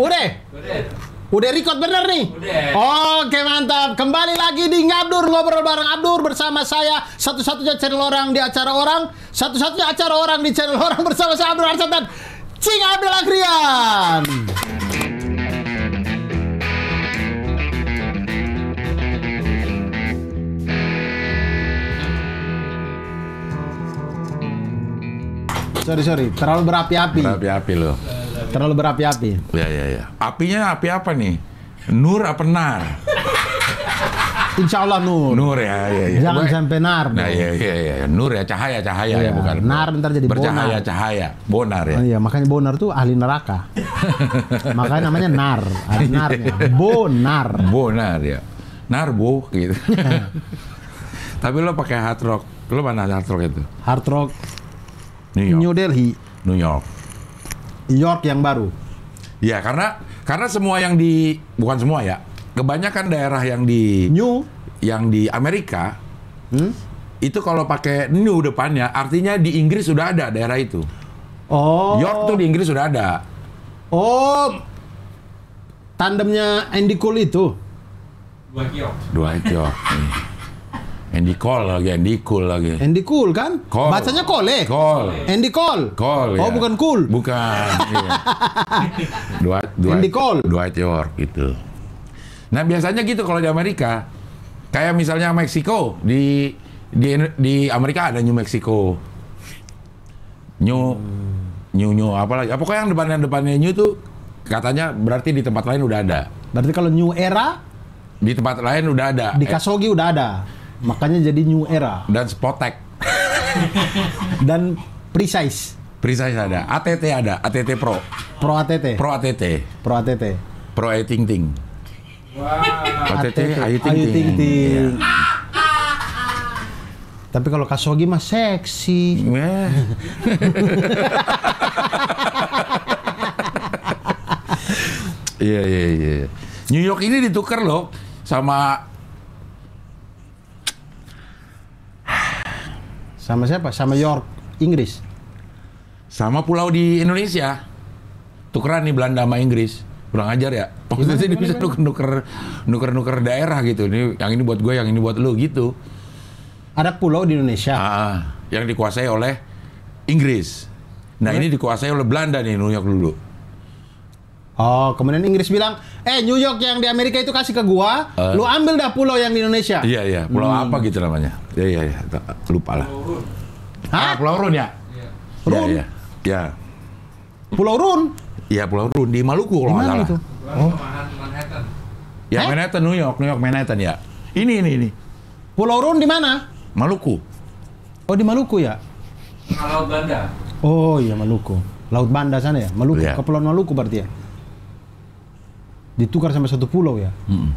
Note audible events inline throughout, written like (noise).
Udah. Udah record bener nih? Oke mantap. Kembali lagi di Ngabdur ngobrol bareng Abdur bersama saya satu-satunya channel orang di acara orang, satu-satunya acara orang di channel orang bersama saya Abdul Arsad dan Cing Abdul Agrian. Sorry sorry, terlalu berapi-api. Api-api loh. Terlalu berapi-api. Ya ya ya. Apinya api apa nih? Nur apa nar? Insya Allah Nur. Nur ya ya ya. Jangan Gue- sampai nar. Nah ya ya ya. Nur ya cahaya cahaya Iya, ya bukan. nar ntar jadi bercahaya bonar. cahaya. Bonar ya. Oh iya, makanya Bonar tuh ahli neraka. (laughs) makanya namanya Nar, ahli narnya. Bonar. Bonar ya. Narbo gitu. (laughs) Tapi lo pakai hard rock. Lo mana hard rock itu? Hard Rock New York. New Delhi, New York. York yang baru. Ya karena karena semua yang di bukan semua ya. Kebanyakan daerah yang di New yang di Amerika Hmm? itu kalau pakai new depannya artinya di Inggris sudah ada daerah itu. Oh. York tuh di Inggris sudah ada. Oh. Tandemnya Andy Cole itu. Dua itu York. Andy Cole lagi, Andy Cole lagi. Andy Cole kan? Cole. Bacanya Cole. Cole. Andy Cole. Cole Oh, ya. bukan Cool. Bukan. (laughs) iya. Dua, dua, Andy Cole. Dwight York gitu. Nah biasanya gitu kalau di Amerika, kayak misalnya Meksiko di di di Amerika ada New Mexico, New New New apa lagi? Apa yang depannya depannya New tuh katanya berarti di tempat lain udah ada. Berarti kalau New Era Di tempat lain udah ada. di Eh, Kasogi udah ada. Makanya jadi New Era dan Spotek, (laughs) dan Precise, Precise ada, ATT ada, ATT Pro, Pro ATT, Pro ATT, Pro ATT. Pro Ayu Ting Ting. ATT Ayu Ting Ayu Ting Ting. Ting. Tapi kalau Kasogi mah seksi. Iya. Iya iya iya. New York ini ditukar loh sama Sama siapa? Sama York, Inggris. sama pulau di Indonesia. Tukeran nih Belanda sama Inggris. Kurang ajar ya. (laughs) Maksudnya dia bisa nuker nuker nuker daerah gitu. Ini yang ini buat gue, yang ini buat lu gitu. Ada pulau di Indonesia. Ah, yang dikuasai oleh Inggris. Nah ini dikuasai oleh Belanda nih New York dulu. Oh, kemudian Inggris bilang, eh New York yang di Amerika itu kasih ke gua, Eh. lu ambil dah pulau yang di Indonesia. Iya iya, pulau apa gitu namanya? Iya iya iya, lupa lah. Hah? Ah, Pulau Run ya? Run? Iya, iya. Ya. Pulau Run? Iya, Pulau Run di Maluku kalau nggak mana salah. itu? Ya Eh? Manhattan, New York, New York, Manhattan ya. Ini ini ini. Pulau Run di mana? Maluku. Oh, di Maluku ya? Kalau Banda, Oh, iya Maluku. Laut Banda sana ya? Maluku, Iya. Kepulauan Maluku berarti ya? Ditukar sama satu pulau ya? Mm-mm.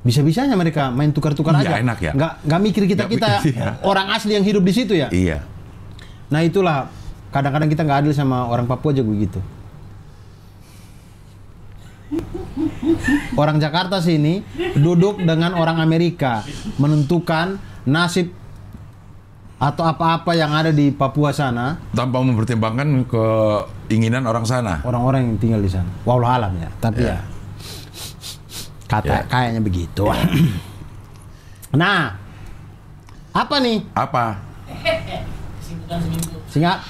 Bisa-bisanya mereka main tukar-tukar Iya, aja. enak ya. Nggak, nggak mikir kita-kita iya. orang asli yang hidup di situ ya? Iya. Nah itulah kadang-kadang kita nggak adil sama orang Papua aja begitu. Orang Jakarta sini duduk dengan orang Amerika menentukan nasib atau apa-apa yang ada di Papua sana Tanpa mempertimbangkan keinginan orang sana. orang-orang yang tinggal di sana. Wallah alam ya, tapi Ya. ya kata Ya. kayaknya begitu. (clears throat) nah, apa nih? Apa? (laughs) Singa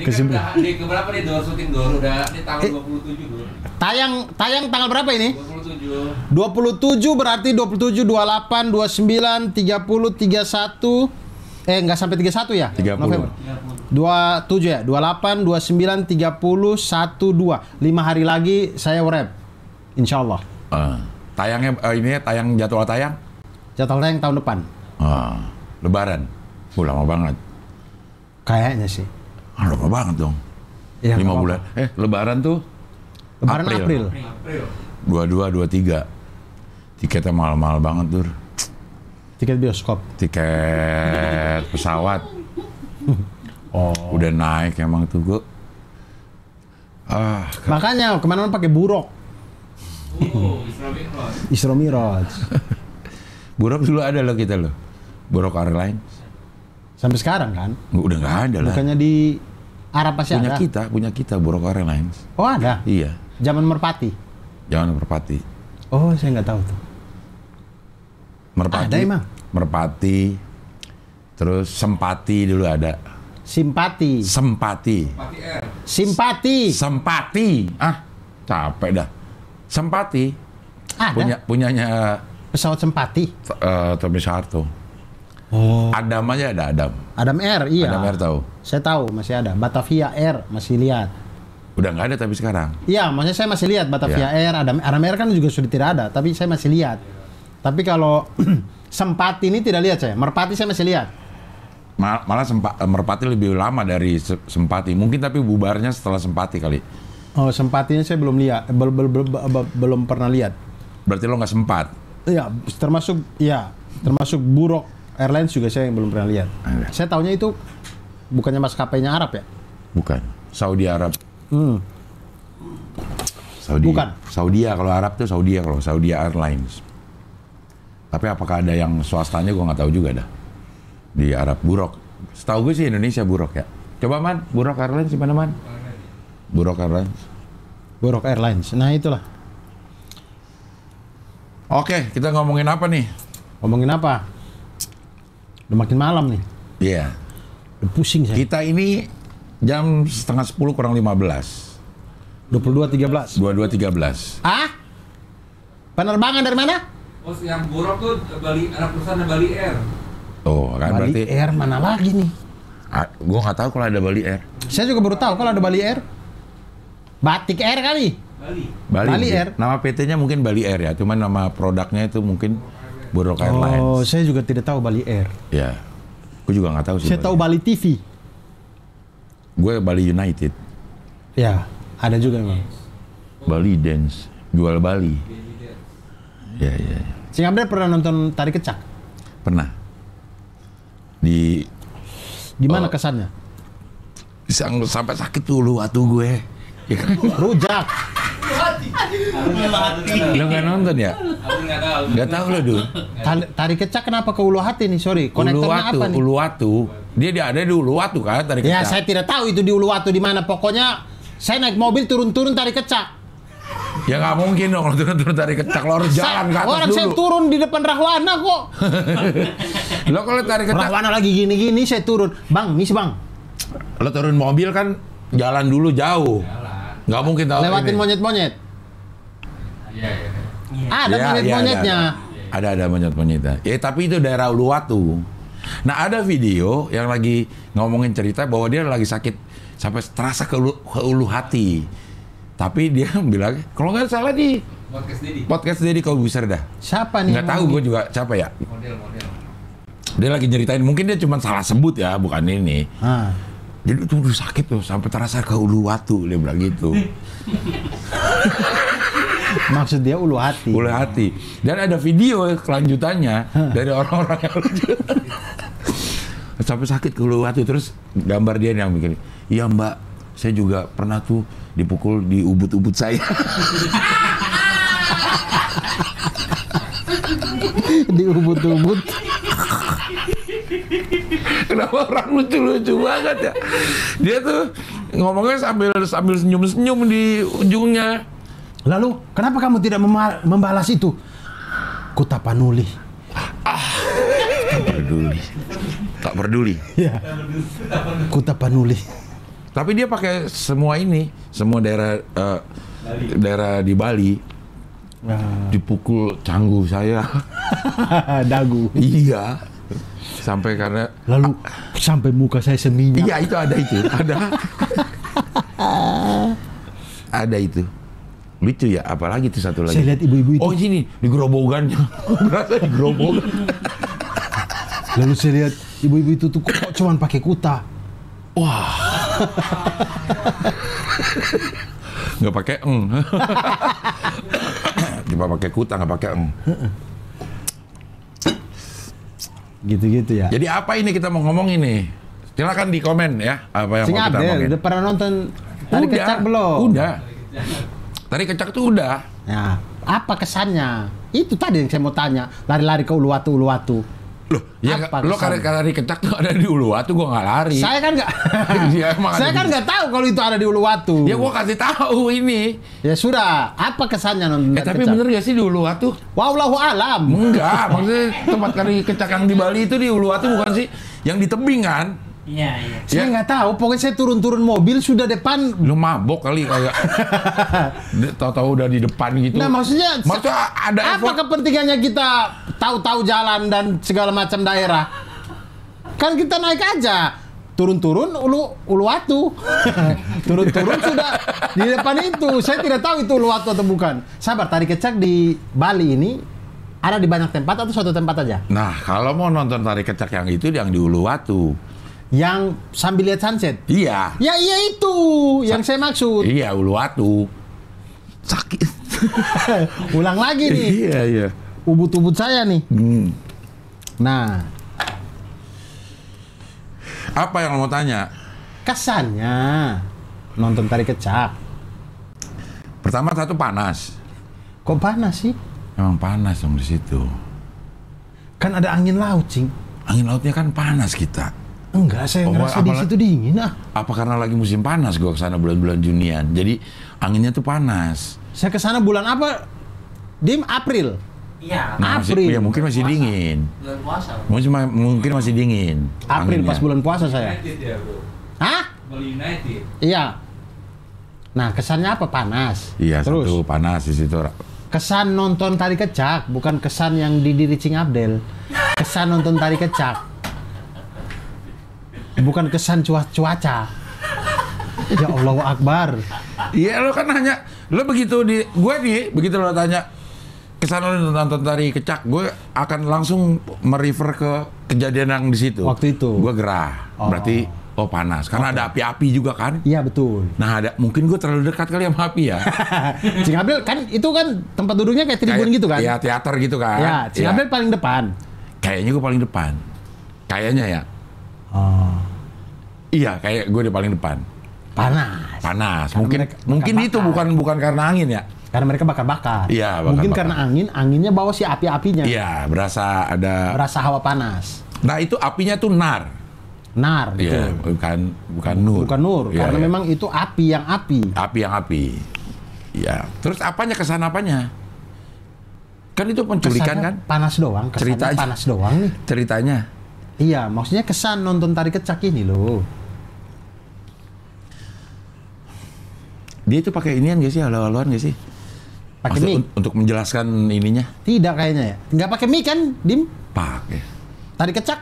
kan udah di keberapa nih Dor syuting Dor udah di tanggal Eh. 27 Dor. tayang tayang tanggal berapa ini? 27. 27 berarti 27, 28, 29, 30, 31 Eh nggak sampai 31 ya? 30. November 27 ya? 28, 29, 30, 1, 2 5 hari lagi saya rap Insya Allah Eh, tayangnya eh, ini ya, tayang jadwal tayang? Jadwal tayang tahun depan Ah, lebaran. Oh, lama banget. Kayaknya sih Ah, lama banget dong. Ya, Lima nggak bulan. Eh, lebaran tuh Lebaran April. April. April. dua dua dua tiga. Tiketnya mahal-mahal banget dur. Tiket bioskop Tiket pesawat. (laughs) Oh. Udah naik emang tuh gua. Ah, Makanya ke mana-mana pakai buruk Oh, Isra Mi'raj. Isra Miraj (laughs) Buruk dulu ada loh kita loh. Buruk Airlines. Sampai sekarang kan Udah nggak ada lah. Bukannya di Arab masih punya ada. kita, punya kita Buruk Airlines. Oh ada. Iya, Zaman Merpati. jangan Merpati. Oh saya nggak tahu tuh. Merpati. Ada emang? Merpati. Terus Sempati dulu ada. Simpati. Sempati. Pati R. Simpati. Sempati. Ah, capek dah. Sempati. Ada. Punya punyanya Pesawat Sempati. eh, Tommy Soeharto. Oh. Adam aja ada Adam. Adam Air, iya. Adam Air tahu. Saya tahu masih ada. Batavia Air masih lihat. Udah nggak ada tapi sekarang. Iya, maksudnya saya masih lihat Batavia Ya. Air, Adam, Adam Air kan juga sudah tidak ada, tapi saya masih lihat. Tapi kalau (clears throat) Sempati ini tidak lihat saya. Merpati saya masih lihat. Ma- Malah sempa, eh, Merpati lebih lama dari Se- Sempati. Mungkin tapi bubarnya setelah Sempati kali. Oh, Sempatinya saya belum lihat, bel- bel- bel- bel- belum pernah lihat. Berarti lo nggak sempat. Iya, termasuk ya, termasuk Burok Airlines juga saya yang belum pernah lihat. Ada. Saya tahunya itu bukannya maskapainya Arab ya? Bukan. Saudi Arab. Hmm. Saudi. Bukan. Saudi kalau Arab tuh Saudi kalau Saudi Airlines. Tapi apakah ada yang swastanya gue nggak tahu juga dah. Di Arab Burok. Setahu gue sih Indonesia Burok ya. Coba man, Burok Airlines di mana man? Burok Airlines. Burok Airlines. Nah, itulah. Oke, kita ngomongin apa nih? Ngomongin apa? Udah makin malam nih. Iya. Udah pusing saya. Kita ini jam setengah 10 kurang 15. 22 13. 22 13. Ah? Penerbangan dari mana? Oh, yang buruk tuh Bali, anak perusahaan Bali Air. Oh, kan Bali berarti Air mana lagi nih? ah, gua nggak tahu kalau ada Bali Air. Saya juga baru tahu kalau ada Bali Air. Batik Air kali. Bali. Bali, Bali mungkin. Air. Nama PT-nya mungkin Bali Air ya, cuman nama produknya itu mungkin Buruk Oh, Airlines. saya juga tidak tahu Bali Air. Ya. Gue juga nggak tahu sih. Saya tahu Bali TV. Gue Bali United. Ya, ada juga memang. Bali Dance. Jual Bali. Ya, ya. Sing Abdel pernah nonton Tari Kecak? Pernah. Di Gimana Oh. kesannya? sang, sampai sakit dulu waktu gue. Ya kan? Rujak. Lo nggak nonton ya? Nggak tahu. Lo dulu. Tari, tari Kecak kenapa ke Ulu Hati nih? Sorry, konektornya Uluwatu, apa nih? Uluwatu. Dia dia ada di Uluwatu kan tadi Ya, kecak. saya tidak tahu itu di Uluwatu di mana. Pokoknya saya naik mobil turun-turun Tari Kecak. Ya nggak mungkin dong kalau turun-turun dari kecak lo harus jalan ke atas Orang saya dulu. turun di depan Rahwana kok. (laughs) Lo kalau tarik kecak, Rahwana lagi gini-gini saya turun. Bang, misi bang. lo turun mobil kan jalan dulu jauh. Nggak mungkin tahu Lewatin monyet-monyet. Iya, iya. Ada Ya, monyet-monyetnya. ya, ada. ada monyet-monyetnya. Ya tapi itu daerah Uluwatu. Nah ada video yang lagi ngomongin cerita bahwa dia lagi sakit sampai terasa ke ulu, ke ulu hati. Tapi dia (laughs) bilang kalau nggak salah di Podcast Dedi. podcast Deddy Kobuser dah. Siapa nih? Nggak tahu gue juga siapa ya. Model, model. Dia lagi nyeritain mungkin dia cuma salah sebut ya bukan ini. Ah. Jadi itu udah sakit tuh sampai terasa ke ulu watu dia bilang gitu. (laughs) Maksud dia ulu hati. Ulu hati. Dan ada video kelanjutannya dari orang-orang yang lucu. sampai sakit ke ulu watu terus gambar dia yang bikin. Iya mbak, saya juga pernah tuh dipukul di ubut-ubut saya. (laughs) di ubut-ubut. Kenapa orang lucu-lucu banget ya? Dia tuh ngomongnya sambil sambil senyum-senyum di ujungnya. Lalu, kenapa kamu tidak membalas itu? Kutapanuli. Tak peduli. Tak peduli. Ya. Kutapanuli. Tapi dia pakai semua ini, semua daerah eh, daerah di Bali dipukul canggu saya. (laughs) Dagu. iya. Sampai karena Lalu sampai muka saya seminyak. iya itu ada itu, ada. ada itu. Lucu ya, apalagi itu satu lagi. Saya lihat ibu-ibu itu. Oh sini di gerobogannya, (laughs) berasa di gerobogan. Lalu saya lihat ibu-ibu itu tuh kok cuman pakai kuta. nggak pakai eng. (laughs) Cuma pakai kuta nggak pakai eng. Gitu-gitu ya. Jadi apa ini kita mau ngomong ini? Silakan di komen ya apa yang Sing mau kita Abdel, ngomongin. udah pernah nonton Tari Kecak belum? Udah. Tari kecak tuh udah. Ya, apa kesannya? Itu tadi yang saya mau tanya. Lari-lari ke Uluwatu, Uluwatu. Loh, ya Apa lo kari kecak tuh ada di Uluwatu gua nggak lari. Saya kan nggak, (laughs) Iya, (laughs) emang saya kan di- nggak tahu kalau itu ada di Uluwatu. Ya gua kasih tahu ini. Ya sudah, apa kesannya nonton Eh tari tapi kecak? bener gak sih di Uluwatu? Wallahu alam. Enggak, maksudnya tempat kari kecak yang di Bali itu di Uluwatu bukan sih? Yang di tebing kan? Iya, iya. Saya Ya. nggak tahu, pokoknya saya turun-turun mobil sudah depan. Lu mabok kali kayak. (laughs) Tahu-tahu udah di depan gitu. Nah maksudnya, Maksudnya ada apa effort. kepentingannya kita tahu-tahu jalan dan segala macam daerah? Kan kita naik aja. Turun-turun ulu Uluwatu. (laughs) Turun-turun sudah di depan itu. Saya tidak tahu itu Uluwatu atau bukan. Sabar, tari kecak di Bali ini ada di banyak tempat atau suatu tempat aja? Nah, kalau mau nonton tari kecak yang itu yang di Uluwatu. Yang sambil lihat sunset. Iya. Ya iya itu yang saya maksud. Iya, Uluwatu. Sakit. (laughs) Ulang lagi nih. iya, iya. Ubut-ubut saya nih. Hmm. Nah, Apa yang mau tanya? kesannya nonton tari kecak. Pertama satu panas. Kok panas sih? Emang panas dong di situ. Kan ada angin laut, Cing. Angin lautnya kan panas kita. Enggak, saya Oh, ngerasa di situ dingin ah. Apa karena lagi musim panas gua ke sana bulan-bulan Junian. Jadi anginnya tuh panas. Saya ke sana bulan apa? Dim April. Iya. Nah, masih, April. ya mungkin masih Puasa. dingin. Bulan puasa. Mungkin, mungkin masih dingin. April anginnya. pas bulan puasa saya. United ya bro. Hah? Bali United. Iya. Nah, kesannya apa? Panas. Iya, Terus satu panas di situ. kesan nonton tari kecak, bukan kesan yang di diri Cing Abdel. Kesan nonton tari kecak. Bukan kesan cua cuaca. Ya Allah Akbar. Iya, lo kan nanya, lo begitu di gue nih, begitu lo tanya ke sana lo nonton tari kecak, gue akan langsung merefer ke kejadian yang di situ. Waktu itu? Gue gerah. Oh. Berarti oh panas, karena ada api-api juga kan. Iya betul. Nah, ada mungkin gue terlalu dekat kali sama api ya. (laughs) Cing Abdel kan itu kan tempat duduknya kayak tribun Kayak- gitu kan? Iya, teater gitu kan. Ya, Cing Iya. Paling depan. Kayaknya gue paling depan. Kayaknya ya. Oh, Iya, kayak gue di paling depan. panas. Panas. Karena mungkin mereka mungkin itu bukan bukan karena angin ya. Karena mereka bakar-bakar. Iya, bakar-bakar. Mungkin karena angin, anginnya bawa si api-apinya. Iya, berasa ada. Berasa hawa panas. Nah, itu apinya tuh nar. Nar, Iya, betul. bukan bukan nur. Bukan nur, Iya, karena iya. memang itu api yang api. api yang api. Iya. Terus apanya kesan apanya? Kan itu penculikan Kesannya kan Panas doang, kesannya Ceritanya. panas doang nih. ceritanya. Iya, maksudnya kesan nonton tari kecak ini loh. Dia itu pakai inian gak sih, halu-haluan gak sih? Pakai mic? un- untuk menjelaskan ininya. Tidak kayaknya ya. Nggak pakai mic kan, Dim? Pakai. Tari kecak?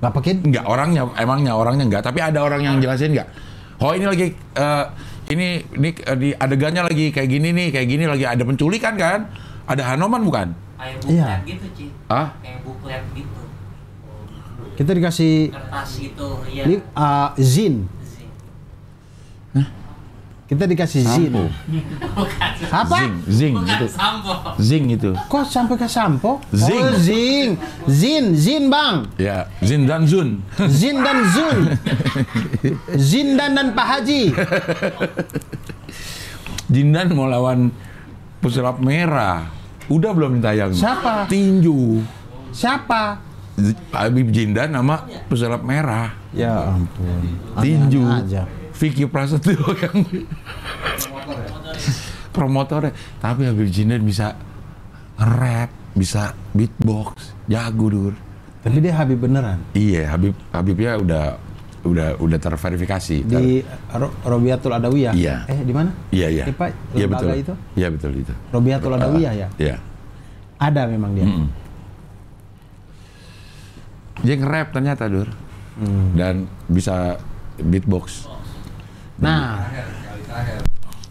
Nggak pakai Enggak orangnya, emangnya orangnya enggak, tapi ada orang yang jelasin enggak. Oh ini lagi eh, ini ini eh, di adegannya lagi kayak gini nih, kayak gini lagi ada penculikan kan? Ada Hanoman bukan? Kayak Iya. gitu, Ci. Ah? Kayak buklet gitu. Kita dikasih Kertas gitu, iya. li, uh, zin. Kita dikasih zin. Sampo. Apa? Zing, zing Bukan gitu. sampo. Zing itu. Kok sampai ke sampo? Zing. Oh, zing. Zin, zin bang. Ya, Zin dan Zun. Zin dan Zun. Zindan dan Pak Haji. Jindan mau lawan pesulap merah. Udah belum tayang? Siapa? Tinju. Siapa? Z- Habib Jindan sama pesulap merah. Ya ampun. Tinju. Aja. Vicky Prasetyo (laughs) yang promotornya. Tapi Habib Jindan bisa rap, bisa beatbox, jago dur. Tapi dia Habib beneran. Iya, Habib Habibnya udah udah udah terverifikasi. Ter- Di Ro Robiatul Adawiyah. Iya. Eh di mana? Iya iya. Pak, Iya betul. itu? Iya betul itu. Robiatul Adawiyah ya. Iya. Ada memang dia. Mm-mm. Dia nge-rap ternyata dur. Dan bisa beatbox. Nah,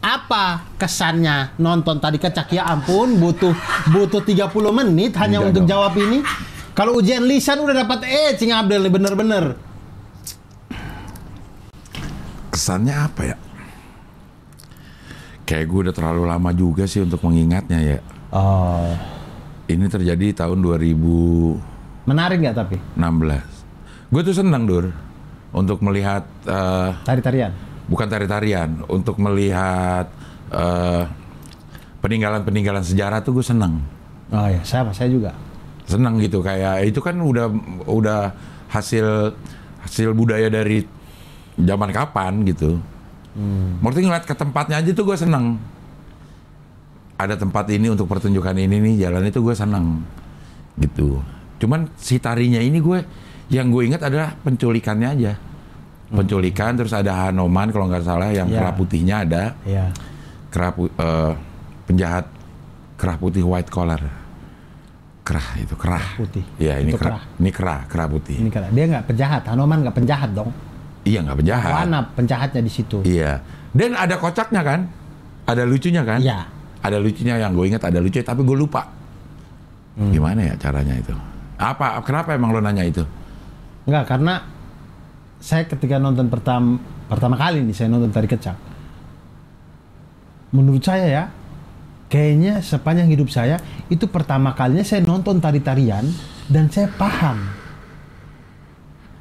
apa kesannya nonton tadi kecak ya ampun butuh butuh 30 menit hanya Enggak untuk dong. jawab ini. Kalau ujian lisan udah dapat E, Cing Abdel bener-bener. Kesannya apa ya? Kayak gue udah terlalu lama juga sih untuk mengingatnya ya. Oh, Ini terjadi tahun 2016. menarik nggak tapi Gue tuh seneng dur untuk melihat eh, tari-tarian? Bukan tari-tarian, untuk melihat eh, peninggalan-peninggalan sejarah tuh gue seneng. Oh ya, sama saya juga. seneng gitu kayak itu kan udah udah hasil hasil budaya dari zaman kapan gitu. Hmm. Maksudnya ngeliat ke tempatnya aja tuh gue seneng. Ada tempat ini untuk pertunjukan ini nih jalan itu gue seneng gitu. Cuman si tarinya ini gue yang gue ingat adalah penculikannya aja. Penculikan terus ada Hanoman kalau nggak salah yang Ya. kerah putihnya ada Iya. kerah eh, penjahat kerah putih white collar. Kerah itu kerah. Putih. Iya ini Itu kerah. kerah. Ini kerah kerah putih. Ini kan dia nggak penjahat, Hanoman nggak penjahat dong. Iya nggak penjahat. Warna penjahatnya di situ. Iya. Dan ada kocaknya kan? Ada lucunya kan? Iya. Ada lucunya yang gue ingat ada lucu tapi gue lupa. Hmm. Gimana ya caranya itu? Apa? Kenapa emang lo nanya itu? Enggak, karena saya ketika nonton pertama pertama kali nih saya nonton tari kecak. Menurut saya ya, kayaknya sepanjang hidup saya itu pertama kalinya saya nonton tari-tarian dan saya paham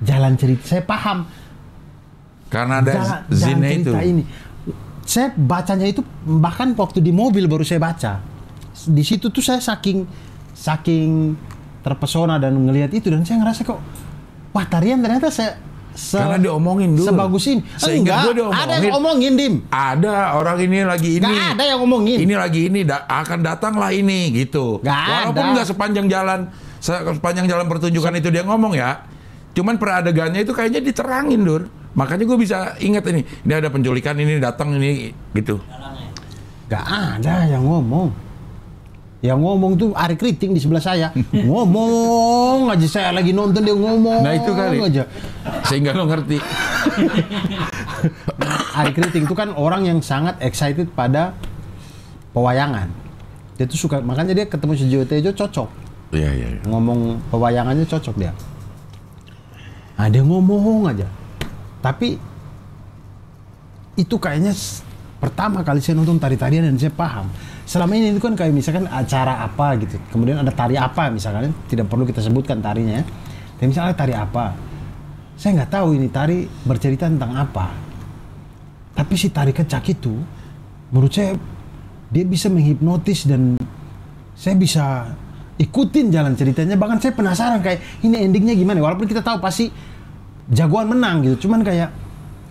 jalan cerita. Saya paham Karena ada jalan, jalan itu. ini. Saya bacanya itu bahkan waktu di mobil baru saya baca. Di situ tuh saya saking saking terpesona dan ngelihat itu dan saya ngerasa kok wah tarian ternyata saya se- Karena diomongin dulu. sebagus ini. Sehingga gua diomongin. ada yang ngomongin dim. Ada orang ini lagi ini. Nggak ada yang ngomongin. Ini lagi ini da- akan datanglah ini gitu. Nggak Walaupun nggak sepanjang jalan se- sepanjang jalan pertunjukan itu dia ngomong ya. Cuman peradegannya itu kayaknya diterangin, Dur. Makanya gue bisa ingat ini. Ini ada penculikan, ini datang ini gitu. Gak ada yang ngomong. Yang ngomong tuh Ari Kriting di sebelah saya. (laughs) ngomong aja saya lagi nonton dia ngomong. Nah, itu kali. aja. Sehingga lo ngerti. (laughs) Ari Kriting itu kan orang yang sangat excited pada pewayangan. Dia tuh suka, makanya dia ketemu si Joyo Tejo cocok. Iya, iya, iya. Ngomong pewayangannya cocok dia. Nah, dia ngomong aja. Tapi itu kayaknya pertama kali saya nonton tari-tarian dan saya paham. Selama ini itu kan kayak misalkan acara apa gitu. Kemudian ada tari apa misalkan tidak perlu kita sebutkan tarinya. ya. Tapi misalnya tari apa. Saya nggak tahu ini tari bercerita tentang apa. Tapi si tari kecak itu menurut saya dia bisa menghipnotis dan saya bisa ikutin jalan ceritanya bahkan saya penasaran kayak ini endingnya gimana walaupun kita tahu pasti jagoan menang gitu cuman kayak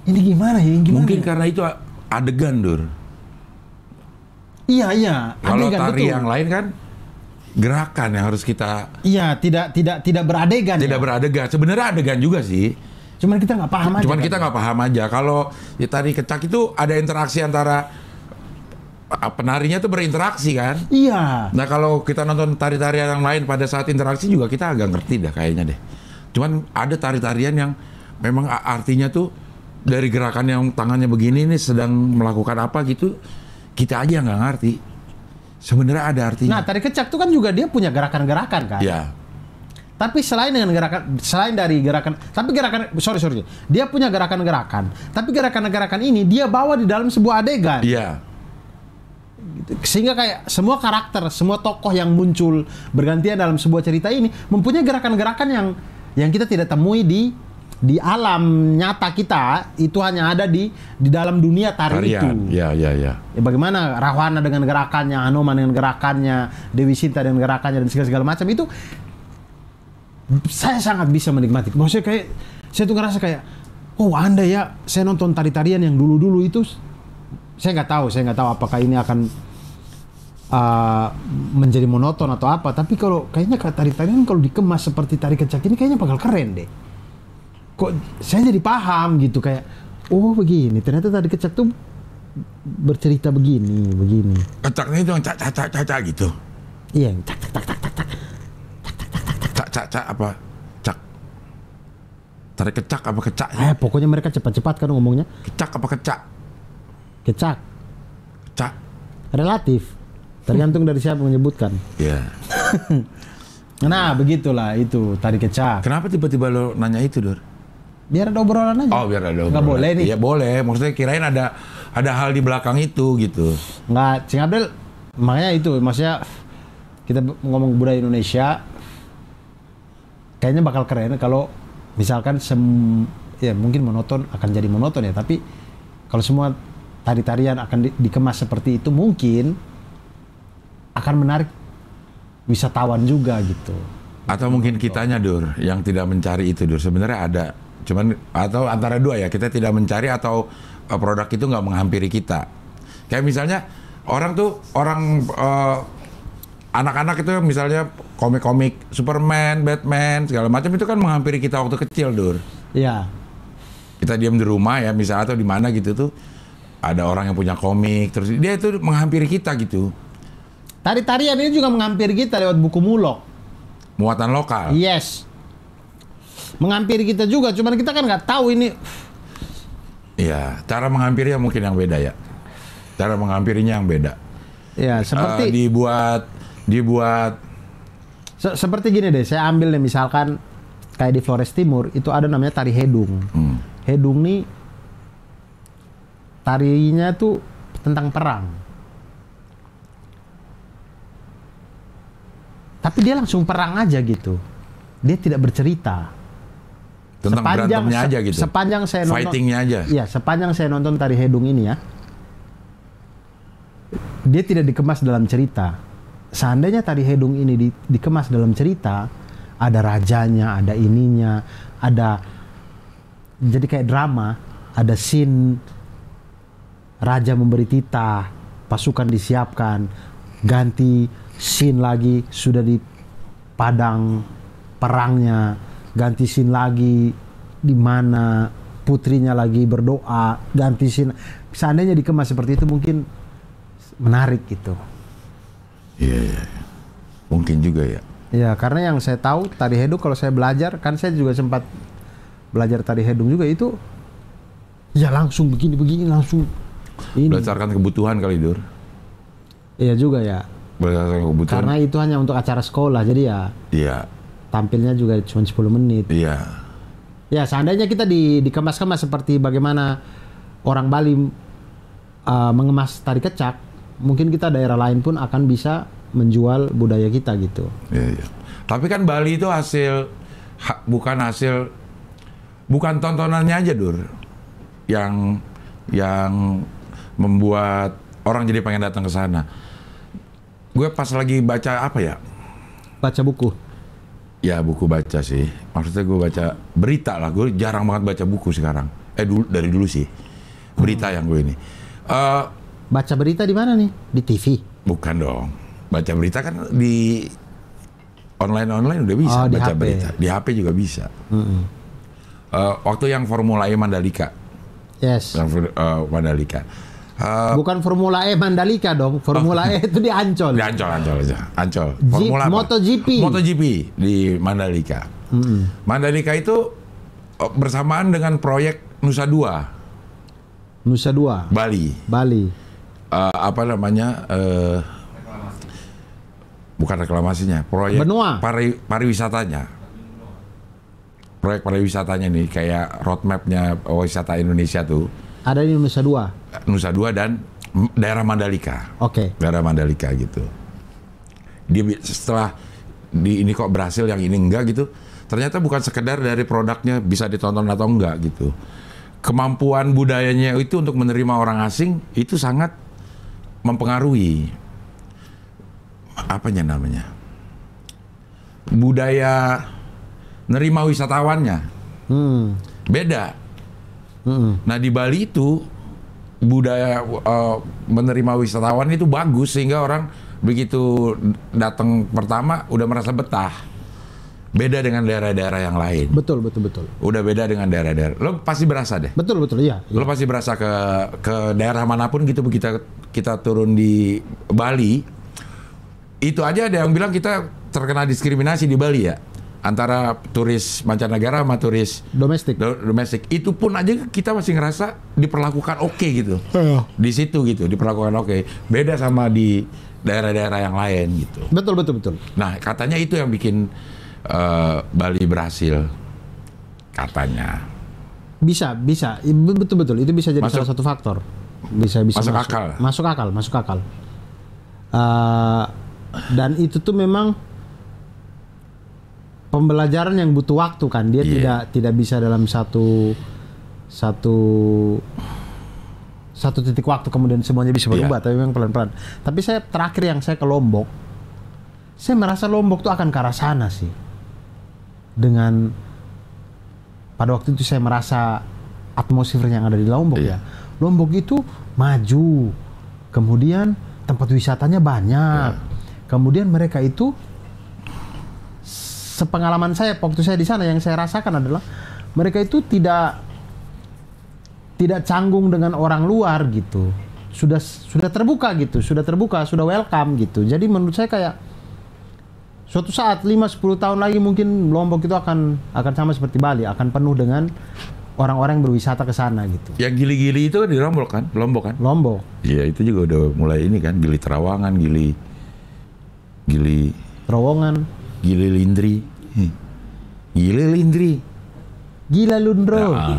ini gimana ya gimana Mungkin ya? karena itu adegan, Dur. Iya iya Kalau adegan, tari betul. yang lain kan gerakan yang harus kita iya tidak tidak tidak beradegan tidak ya. beradegan. Sebenarnya adegan juga sih. cuman kita nggak paham aja Cuman kan. kita nggak paham aja. Kalau di tari kecak itu ada interaksi antara ah, penarinya tuh berinteraksi kan. iya Nah kalau kita nonton tari-tarian yang lain pada saat interaksi juga kita agak ngerti dah kayaknya deh. Cuman ada tari-tarian yang memang artinya tuh dari gerakan yang tangannya begini nih sedang melakukan apa gitu kita aja nggak ngerti. Sebenarnya ada nah artinya. tari kecak itu kan juga dia punya gerakan-gerakan kan ya, Tapi selain dengan gerakan, selain dari gerakan, tapi gerakan, sorry sorry, dia punya gerakan-gerakan. Tapi gerakan-gerakan ini dia bawa di dalam sebuah adegan, iya, sehingga kayak semua karakter, semua tokoh yang muncul bergantian dalam sebuah cerita ini mempunyai gerakan-gerakan yang yang kita tidak temui di di alam nyata kita itu hanya ada di di dalam dunia tari itu. tarian. Ya, ya, ya. Ya, bagaimana Rahwana dengan gerakannya, Hanoman dengan gerakannya, Dewi Sinta dengan gerakannya dan segala segala macam itu saya sangat bisa menikmati. Maksudnya kayak saya tuh ngerasa kayak oh anda ya saya nonton tari-tarian yang dulu-dulu itu saya nggak tahu, saya nggak tahu apakah ini akan uh, menjadi monoton atau apa. Tapi kalau kayaknya kayak tari-tarian kalau dikemas seperti tari kecak ini kayaknya bakal keren deh. Kok saya jadi paham gitu kayak oh begini ternyata tari kecak tuh bercerita begini, begini. Kecaknya itu yang cak cak cak cak, cak gitu. Iya, tak tak tak tak tak tak. Cak cak cak apa? Cak. Tari kecak apa kecaknya? Eh, pokoknya mereka cepat-cepat kan ngomongnya. Kecak apa kecak? Kecak, Cak. relatif. Tergantung dari siapa menyebutkan. Ya. (laughs) Nah, begitulah itu tari kecak. Kenapa tiba-tiba lo nanya itu, Dur? Biar ada obrolan aja. Oh, biar ada. Nggak obrolan. boleh nih. Iya, boleh. Maksudnya kirain ada ada hal di belakang itu gitu. Nggak, Cing Abdel, makanya itu, maksudnya kita ngomong budaya Indonesia, kayaknya bakal keren kalau misalkan sem, ya mungkin monoton akan jadi monoton ya, tapi kalau semua tari-tarian akan di- dikemas seperti itu mungkin akan menarik wisatawan juga gitu. Atau mungkin kitanya Dur yang tidak mencari itu Dur. Sebenarnya ada. Cuman atau antara dua ya, kita tidak mencari atau uh, produk itu nggak menghampiri kita. Kayak misalnya orang tuh orang uh, anak-anak itu misalnya komik-komik Superman, Batman segala macam itu kan menghampiri kita waktu kecil Dur. Iya. Kita diam di rumah ya misalnya atau di mana gitu tuh ada orang yang punya komik terus dia itu menghampiri kita gitu. Tari-tarian ini juga menghampiri kita lewat buku mulok. Muatan lokal. Yes. Menghampiri kita juga, cuman kita kan nggak tahu ini. Iya, cara menghampirinya mungkin yang beda ya. Cara menghampirinya yang beda. Ya, seperti Eh, dibuat dibuat se- seperti gini deh, saya ambil deh misalkan kayak di Flores Timur itu ada namanya tari hedung. hmm, Hedung nih tarinya tuh tentang perang. Tapi dia langsung perang aja gitu. Dia tidak bercerita. Tentang berantemnya se- aja gitu. Sepanjang saya nonton Fightingnya aja. Iya, sepanjang saya nonton tari hedung ini ya. Dia tidak dikemas dalam cerita. Seandainya tari hedung ini di- dikemas dalam cerita, ada rajanya, ada ininya, ada jadi kayak drama, ada scene raja memberi titah, pasukan disiapkan, ganti scene lagi sudah di padang perangnya, ganti scene lagi di mana putrinya lagi berdoa, ganti scene. Seandainya dikemas seperti itu mungkin menarik gitu. Iya, iya. Mungkin juga ya. Ya, karena yang saya tahu tari hedung kalau saya belajar, kan saya juga sempat belajar tari hedung juga itu ya langsung begini-begini langsung ini. Berdasarkan kebutuhan kali Dur. Iya juga ya. Berdasarkan kebutuhan. Karena itu hanya untuk acara sekolah, jadi ya Iya, tampilnya juga cuma 10 menit. iya. Ya, seandainya kita di, dikemas-kemas seperti bagaimana orang Bali uh, mengemas tari kecak, mungkin kita daerah lain pun akan bisa menjual budaya kita gitu. Iya, iya. Tapi kan Bali itu hasil ha- bukan hasil bukan tontonannya aja Dur yang yang membuat orang jadi pengen datang ke sana. Gue pas lagi baca apa ya? Baca buku. Ya buku baca sih. Maksudnya gue baca berita lah. Gue jarang banget baca buku sekarang. Eh dulu dari dulu sih. Berita yang gue ini. Eh Baca berita di mana nih? Di TV. bukan dong. Baca berita kan di online online udah bisa Oh, baca HP. berita. Di HP juga bisa. Eh, waktu yang Formula E Mandalika, Yes. yang eh, Mandalika. Eh, Bukan Formula E Mandalika dong. Formula E itu di Ancol. di Ancol, Ancol aja. Ancol. Jeep, Formula apa? MotoGP. MotoGP di Mandalika. Mandalika itu eh, bersamaan dengan proyek Nusa Dua, Nusa Dua, Bali. Bali. Eh, apa namanya? eh, bukan reklamasinya, proyek Benua. pari- pariwisatanya. Proyek pariwisatanya nih kayak roadmapnya wisata Indonesia tuh Ada di Nusa Dua. Nusa Dua dan daerah Mandalika. Oke. daerah Mandalika gitu. Dia setelah di ini kok berhasil yang ini enggak gitu. Ternyata bukan sekedar dari produknya bisa ditonton atau enggak gitu. Kemampuan budayanya itu untuk menerima orang asing itu sangat mempengaruhi apanya namanya? Budaya nerima wisatawannya Hmm. beda. Hmm. Nah di Bali itu budaya eh, menerima wisatawan itu bagus sehingga orang begitu datang pertama udah merasa betah. Beda dengan daerah-daerah yang lain. Betul, betul, betul. Udah beda dengan daerah-daerah. Lo pasti berasa deh. Betul, betul. Iya. iya. Lo pasti berasa ke ke daerah mana pun gitu kita kita turun di Bali. Itu aja ada yang bilang kita terkena diskriminasi di Bali ya. Antara turis mancanegara sama turis Domestik. do- domestik itu pun aja kita masih ngerasa diperlakukan oke gitu di situ gitu diperlakukan oke beda sama di daerah-daerah yang lain gitu Betul, betul, betul. nah katanya itu yang bikin eh, Bali berhasil katanya Bisa, bisa. I- Betul, betul. Itu bisa jadi Masuk- salah satu faktor. Bisa, bisa Masuk akal. Masuk akal, masuk akal. Eh, dan itu tuh memang pembelajaran yang butuh waktu kan. Dia Iya. tidak tidak bisa dalam satu satu satu titik waktu kemudian semuanya bisa Iya. berubah. Tapi memang pelan-pelan. Tapi saya terakhir yang saya ke Lombok, saya merasa Lombok tuh akan ke arah sana sih. dengan pada waktu itu saya merasa atmosfer yang ada di Lombok Iya. ya. Lombok itu maju, kemudian tempat wisatanya banyak, kemudian mereka itu sepengalaman saya waktu saya di sana yang saya rasakan adalah mereka itu tidak tidak canggung dengan orang luar gitu. Sudah sudah terbuka gitu, sudah terbuka, sudah welcome gitu. Jadi menurut saya kayak suatu saat 5 10 tahun lagi mungkin Lombok itu akan akan sama seperti Bali, akan penuh dengan orang-orang yang berwisata ke sana gitu. Yang gili-gili itu di Lombok kan? Lombok kan? Lombok, Iya, itu juga udah mulai ini kan, gili Terawangan, gili gili terowongan, gili Lindri. Hmm. Gili Lindri. gila Lundro. Ah,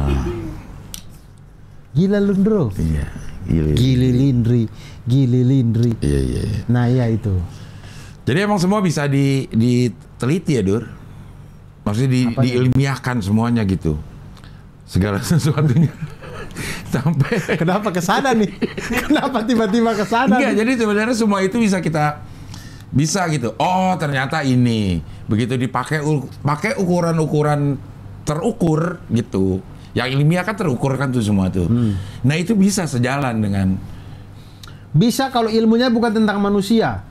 Gila Lundro. iya, gili. Gili Lindri, Gili Lindri. Iya, iya, iya. Nah, iya itu. Jadi emang semua bisa di, diteliti ya, Dur? Maksudnya di, Apanya? diilmiahkan semuanya gitu. Segala (laughs) sesuatunya. Sampai Kenapa ke sana nih? (laughs) Kenapa tiba-tiba ke sana? Enggak, nih? jadi sebenarnya semua itu bisa kita bisa gitu. Oh, ternyata ini. Begitu dipakai pakai ukuran-ukuran terukur gitu. Yang ilmiah kan terukur kan tuh semua tuh. Nah, itu bisa sejalan dengan Bisa kalau ilmunya bukan tentang manusia.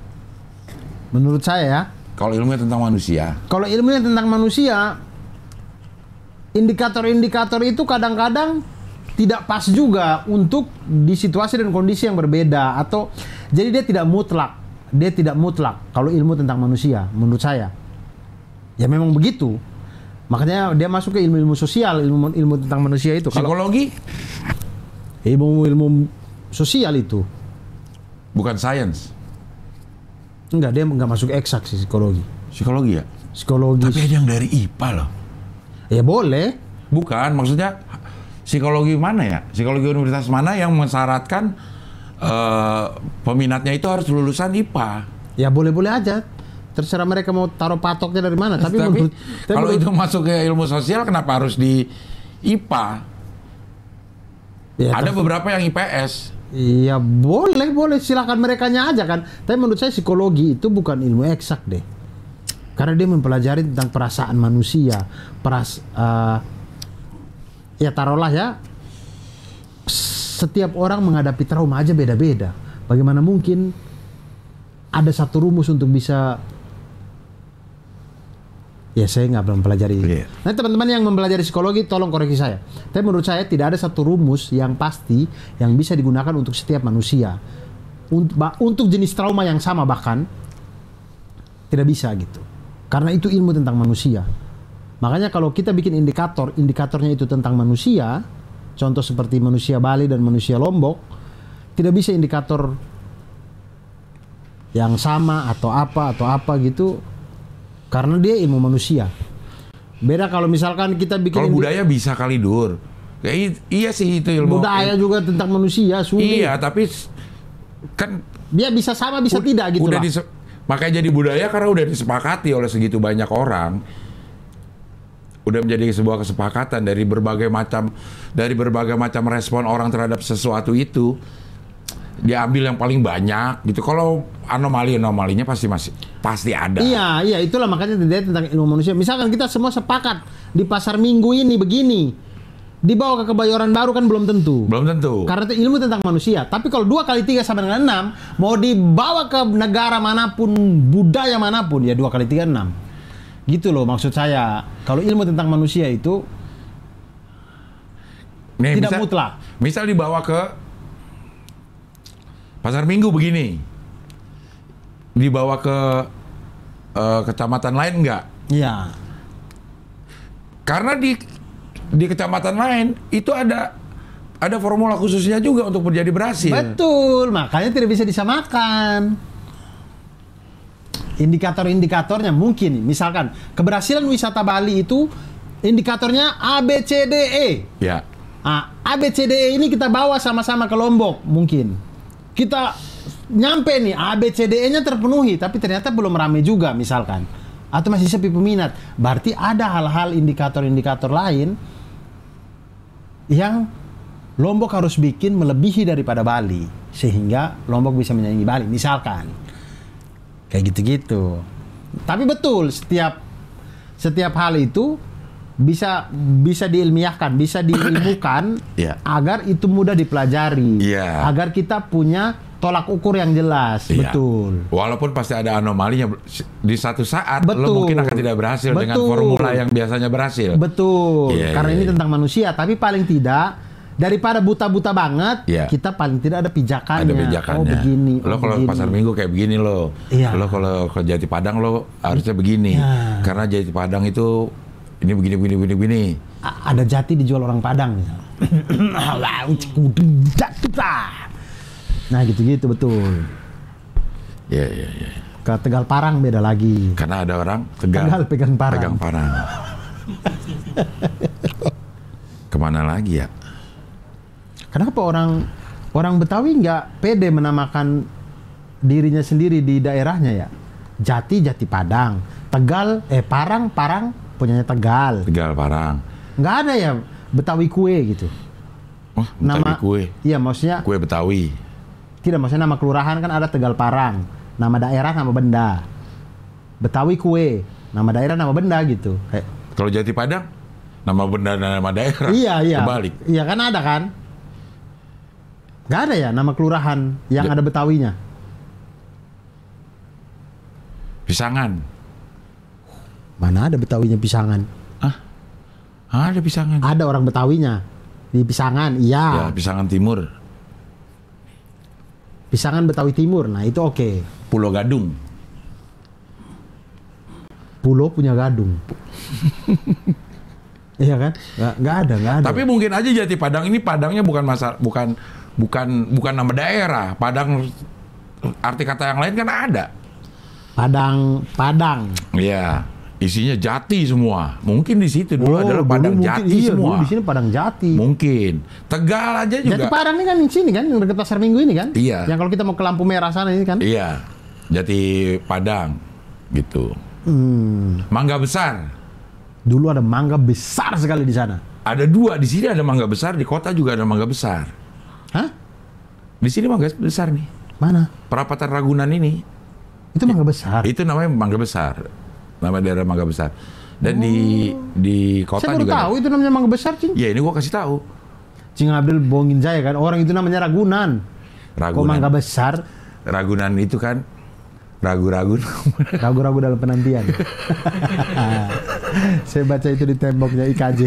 Menurut saya ya. kalau ilmunya tentang manusia. Kalau ilmunya tentang manusia, indikator-indikator itu kadang-kadang tidak pas juga untuk di situasi dan kondisi yang berbeda atau jadi dia tidak mutlak. Dia tidak mutlak kalau ilmu tentang manusia menurut saya. Ya memang begitu. Makanya dia masuk ke ilmu-ilmu sosial, ilmu ilmu tentang manusia itu. Kalau Psikologi ilmu ilmu sosial itu bukan science. enggak dia enggak masuk eksak sih psikologi. Psikologi ya. Psikologi. Tapi ada yang dari IPA loh. ya boleh. Bukan, maksudnya psikologi mana ya? Psikologi universitas mana yang mensyaratkan eh, peminatnya itu harus lulusan IPA? Ya boleh-boleh aja. Terserah mereka mau taruh patoknya dari mana. Tapi, Tapi, menurut, tapi kalau menurut- itu masuk ke ilmu sosial, kenapa harus di IPA? ya, Ada beberapa yang IPS. Iya boleh boleh silakan mereka aja kan. Tapi menurut saya psikologi itu bukan ilmu eksak deh. Karena dia mempelajari tentang perasaan manusia, peras eh, ya taruhlah ya setiap orang menghadapi trauma aja beda-beda. Bagaimana mungkin ada satu rumus untuk bisa Ya saya nggak belum pelajari. Iya. Nah teman-teman yang mempelajari psikologi tolong koreksi saya. Tapi menurut saya tidak ada satu rumus yang pasti yang bisa digunakan untuk setiap manusia. Untuk, untuk jenis trauma yang sama bahkan tidak bisa gitu. Karena itu ilmu tentang manusia. Makanya kalau kita bikin indikator, indikatornya itu tentang manusia, contoh seperti manusia Bali dan manusia Lombok, tidak bisa indikator yang sama atau apa atau apa gitu karena dia ilmu manusia. Beda kalau misalkan kita bikin Kalau budaya bisa kali dur. Ya, iya sih itu ilmu. budaya juga tentang manusia, sulit. Iya, tapi kan Dia bisa sama bisa tidak gitu udah lah. makanya jadi budaya karena udah disepakati oleh segitu banyak orang. Udah menjadi sebuah kesepakatan dari berbagai macam dari berbagai macam respon orang terhadap sesuatu itu diambil yang paling banyak gitu. Kalau anomali anomalinya pasti masih pasti ada. Iya, iya itulah makanya tentang ilmu manusia. Misalkan kita semua sepakat di pasar Minggu ini begini, dibawa ke Kebayoran Baru kan belum tentu. Belum tentu. Karena itu ilmu tentang manusia. Tapi kalau dua kali tiga sama dengan enam, mau dibawa ke negara mana pun, budaya mana pun, ya dua kali tiga enam. Gitu loh maksud saya. Kalau ilmu tentang manusia itu Nih, tidak misal- mutlak. Misal dibawa ke pasar minggu begini, dibawa ke eh, kecamatan lain enggak? Iya. Karena di di kecamatan lain itu ada ada formula khususnya juga untuk menjadi berhasil. Betul, makanya tidak bisa disamakan. Indikator-indikatornya mungkin, misalkan keberhasilan wisata Bali itu indikatornya A, B, C, D, E. Ya. Ah, A, B, C, D, E ini kita bawa sama-sama ke Lombok mungkin. Kita nyampe nih A, B, C, D, E-nya terpenuhi, tapi ternyata belum rame juga misalkan. Atau masih sepi peminat. Berarti ada hal-hal indikator-indikator lain yang Lombok harus bikin melebihi daripada Bali sehingga Lombok bisa menyaingi Bali misalkan kayak gitu-gitu tapi betul setiap setiap hal itu bisa bisa diilmiahkan, bisa diilmukan (coughs) Iya. agar itu mudah dipelajari. Iya. Agar kita punya tolak ukur yang jelas. Iya. Betul. Walaupun pasti ada anomalinya di satu saat Betul. lo mungkin akan tidak berhasil dengan Betul. formula yang biasanya berhasil. Betul. Iya, Karena iya, ini iya. tentang manusia, tapi paling tidak daripada buta-buta banget, Iya. kita paling tidak ada pijakannya. Ada bejakannya. Oh begini. Lo oh, kalau begini. pasar minggu kayak begini lo. Iya. Lo kalau ke Jati Padang lo harusnya begini. Iya. Karena Jati Padang itu ini begini begini begini begini. A- ada jati dijual orang Padang misalnya. (coughs) nah gitu-gitu betul. Iya iya iya. Ke Tegal Parang beda lagi. Karena ada orang tegal, Tegal pegang parang. pegang parang. (laughs) Ke mana lagi ya? Kenapa orang orang Betawi nggak pede menamakan dirinya sendiri di daerahnya ya? Jati Jati Padang, Tegal eh Parang Parang punyanya Tegal. Tegal parang. Nggak ada ya Betawi kue gitu. Oh, Betawi kue. Iya maksudnya Kue Betawi. tidak maksudnya nama kelurahan kan ada Tegal Parang, nama daerah nama benda. Betawi kue, nama daerah nama benda gitu. Kayak, Kalau Jati Padang nama benda nama daerah. iya iya. Kebalik. Iya kan ada kan? Nggak ada ya nama kelurahan yang Ja- ada Betawinya. Pisangan. Mana ada Betawinya pisangan? Ada pisangan. Ada orang Betawinya di pisangan, Ya, iya. pisangan timur. Pisangan Betawi Timur, nah itu oke. Pulau Gadung. Pulau punya gadung. (laughs) iya kan? Nggak, nggak ada, nggak ada. Tapi mungkin aja Jati Padang ini Padangnya bukan masa bukan bukan bukan nama daerah. Padang arti kata yang lain kan ada. Padang, Padang. Iya. Isinya jati semua. Mungkin di situ dulu adalah dulu Padang mungkin- jati iya, semua. Dulu di sini Padang Jati. Mungkin. Tegal aja juga. Jati Padang ini kan di sini kan, yang dekat pasar Minggu ini kan? Iya. Yang kalau kita mau ke lampu merah sana ini kan? Iya. Jati Padang gitu. Hmm. Mangga besar. Dulu ada mangga besar sekali di sana. Ada dua di sini ada mangga besar, di kota juga ada mangga besar. Hah? Di sini mangga besar nih. Mana? Perapatan Ragunan ini Itu mangga besar. itu namanya mangga besar. Nama daerah mangga besar. Dan di di kota Saya baru juga. tahu ada. itu namanya mangga besar, Cing. Ya ini gua kasih tahu. Cing Abdul bohongin saya kan. Orang itu namanya Ragunan. Kok Ragunan. mangga besar? Ragunan itu kan ragu-ragu. Ragu-ragu dalam penantian. (laughs) saya baca itu di temboknya IKJ.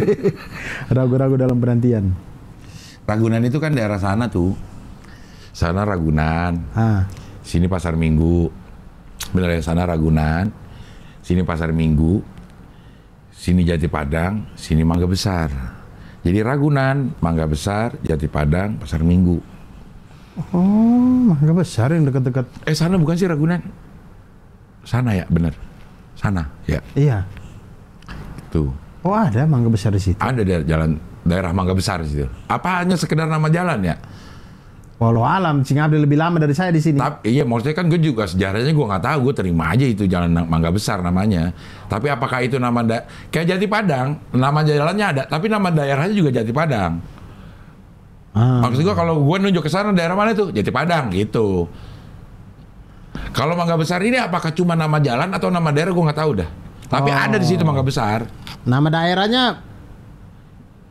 Ragu-ragu dalam penantian. Ragunan itu kan daerah sana tuh. Sana Ragunan, Ah, sini Pasar Minggu. Bener ya, sana Ragunan, sini Pasar Minggu, sini Jati Padang, sini Mangga Besar. Jadi Ragunan, Mangga Besar, Jati Padang, Pasar Minggu. Oh, mangga besar yang dekat-dekat. Eh sana bukan sih Ragunan? Sana ya, bener. Sana, ya. Iya. Tuh. Oh, ada mangga besar di situ. Ada daerah jalan daerah Mangga Besar di situ. Apa hanya sekedar nama jalan ya? Walau alam, Cing Abdul lebih lama dari saya di sini. Tapi iya maksudnya kan gue juga sejarahnya gue nggak tahu gue terima aja itu jalan Mangga Besar namanya. Tapi apakah itu nama da kayak Jati Padang nama jalannya ada tapi nama daerahnya juga Jati Padang. Ah, Maksud gue kalau gue nunjuk ke sana daerah mana tuh Jati Padang gitu. Kalau Mangga Besar ini apakah cuma nama jalan atau nama daerah gue nggak tahu dah. Tapi Oh. ada di situ Mangga Besar, nama daerahnya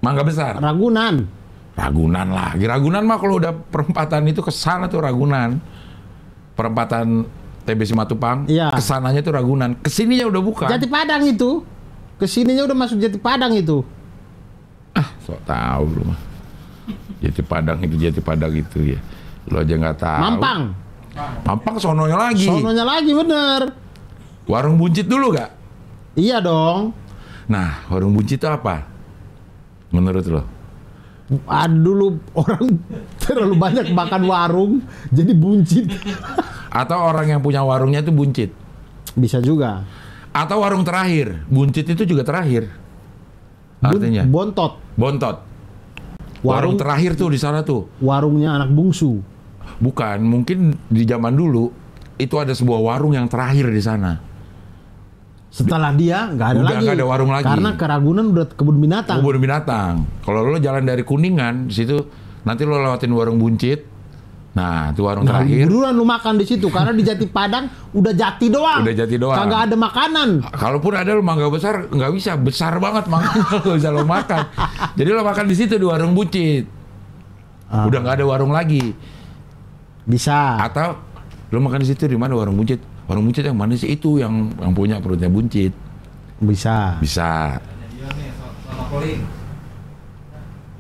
Mangga Besar. Ragunan. Ragunan lagi. Ragunan mah kalau udah perempatan itu ke sana tuh Ragunan. Perempatan TB Simatupang, Iya. ke sananya tuh Ragunan. Ke sininya udah bukan. Jati Padang itu. Ke sininya udah masuk Jati Padang itu. Sok tahu lu mah. Jati Padang itu Jati Padang itu ya. Lo aja nggak tahu. Mampang. Mampang sononya lagi. Sononya lagi bener. Warung buncit dulu gak? Iya dong. Nah, warung buncit itu apa? Menurut lo? Ah, dulu orang terlalu banyak makan warung jadi buncit. Atau orang yang punya warungnya itu buncit? Bisa juga. Atau warung terakhir? Buncit itu juga terakhir. Bun- Artinya bontot. bontot. Warung Warung terakhir tuh di sana tuh. warungnya anak bungsu. Bukan, mungkin di zaman dulu itu ada sebuah warung yang terakhir di sana. Setelah dia nggak ada Udah lagi. nggak ada warung lagi. Karena keragunan udah kebun binatang. Kebun binatang. Kalau lo jalan dari Kuningan, di situ nanti lo lewatin warung buncit, Nah, itu warung Nah, terakhir. buruan lu makan di situ karena di Jati Padang udah jati doang. Udah jati doang. Kagak ada makanan. Kalaupun ada lo mangga besar, nggak bisa besar banget mangga (laughs) nggak bisa lo makan. Jadi lo makan di situ di warung buncit. Ah. Udah nggak ada warung lagi. Bisa. Atau lo makan di situ di mana warung buncit? Warung buncit yang mana sih itu yang yang punya perutnya buncit? Bisa. Bisa. Sono keling.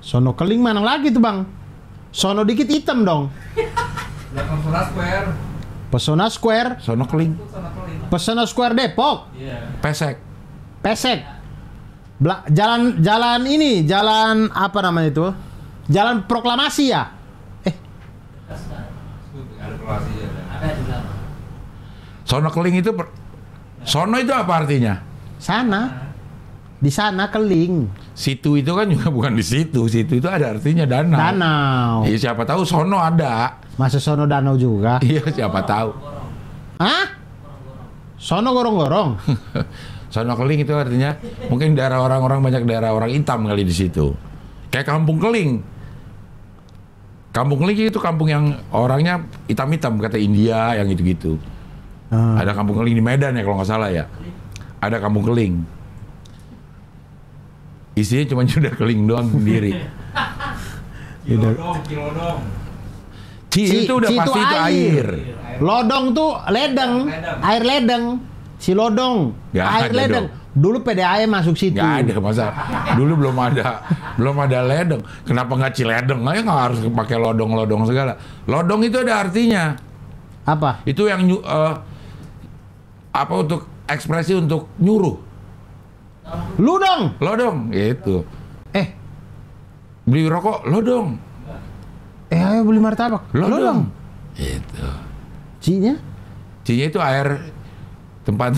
Sono keling mana lagi tuh, Bang? Sono dikit hitam dong. Belakang Sona Square. Pesona Square, Sono keling, Itu sono keling. Pesona Square Depok, Iya. pesek. Pesek. Bla- jalan jalan ini, jalan apa namanya itu? Jalan proklamasi ya? Eh, Itu ada kelas ya. Ada juga. Sono keling itu per- Sono itu apa artinya? sana. Di sana keling. Situ itu kan juga bukan di situ. Situ itu ada artinya danau. Danau. Iya siapa tahu sono ada. Masa sono danau juga? Iya siapa tahu. Hah? Sono gorong-gorong. (laughs) Sono keling itu artinya mungkin daerah orang-orang banyak daerah orang hitam kali di situ. Kayak kampung keling. Kampung keling itu kampung yang orangnya hitam-hitam kata India yang gitu-gitu. Ah. Ada kampung keling di Medan ya kalau nggak salah ya. Ada kampung keling. Isinya cuma (laughs) sudah keling doang sendiri. Kilodong, kilodong. Ci, Si- itu udah si pasti itu air. Lodong tuh ledeng, Ledeng. air ledeng. Si lodong, Nggak air ada ledeng. dong. Dulu PDAM masuk situ. Nggak ada masa. Dulu belum ada, belum ada ledeng. Kenapa nggak ciledeng? Nggak nggak harus pakai lodong-lodong segala. Lodong itu ada artinya. Apa? Itu yang eh, apa untuk ekspresi untuk nyuruh? Lu dong lo dong itu eh beli rokok lo dong eh ayo beli martabak. Lo, lo dong. dong itu cinya? Cinya itu air tempat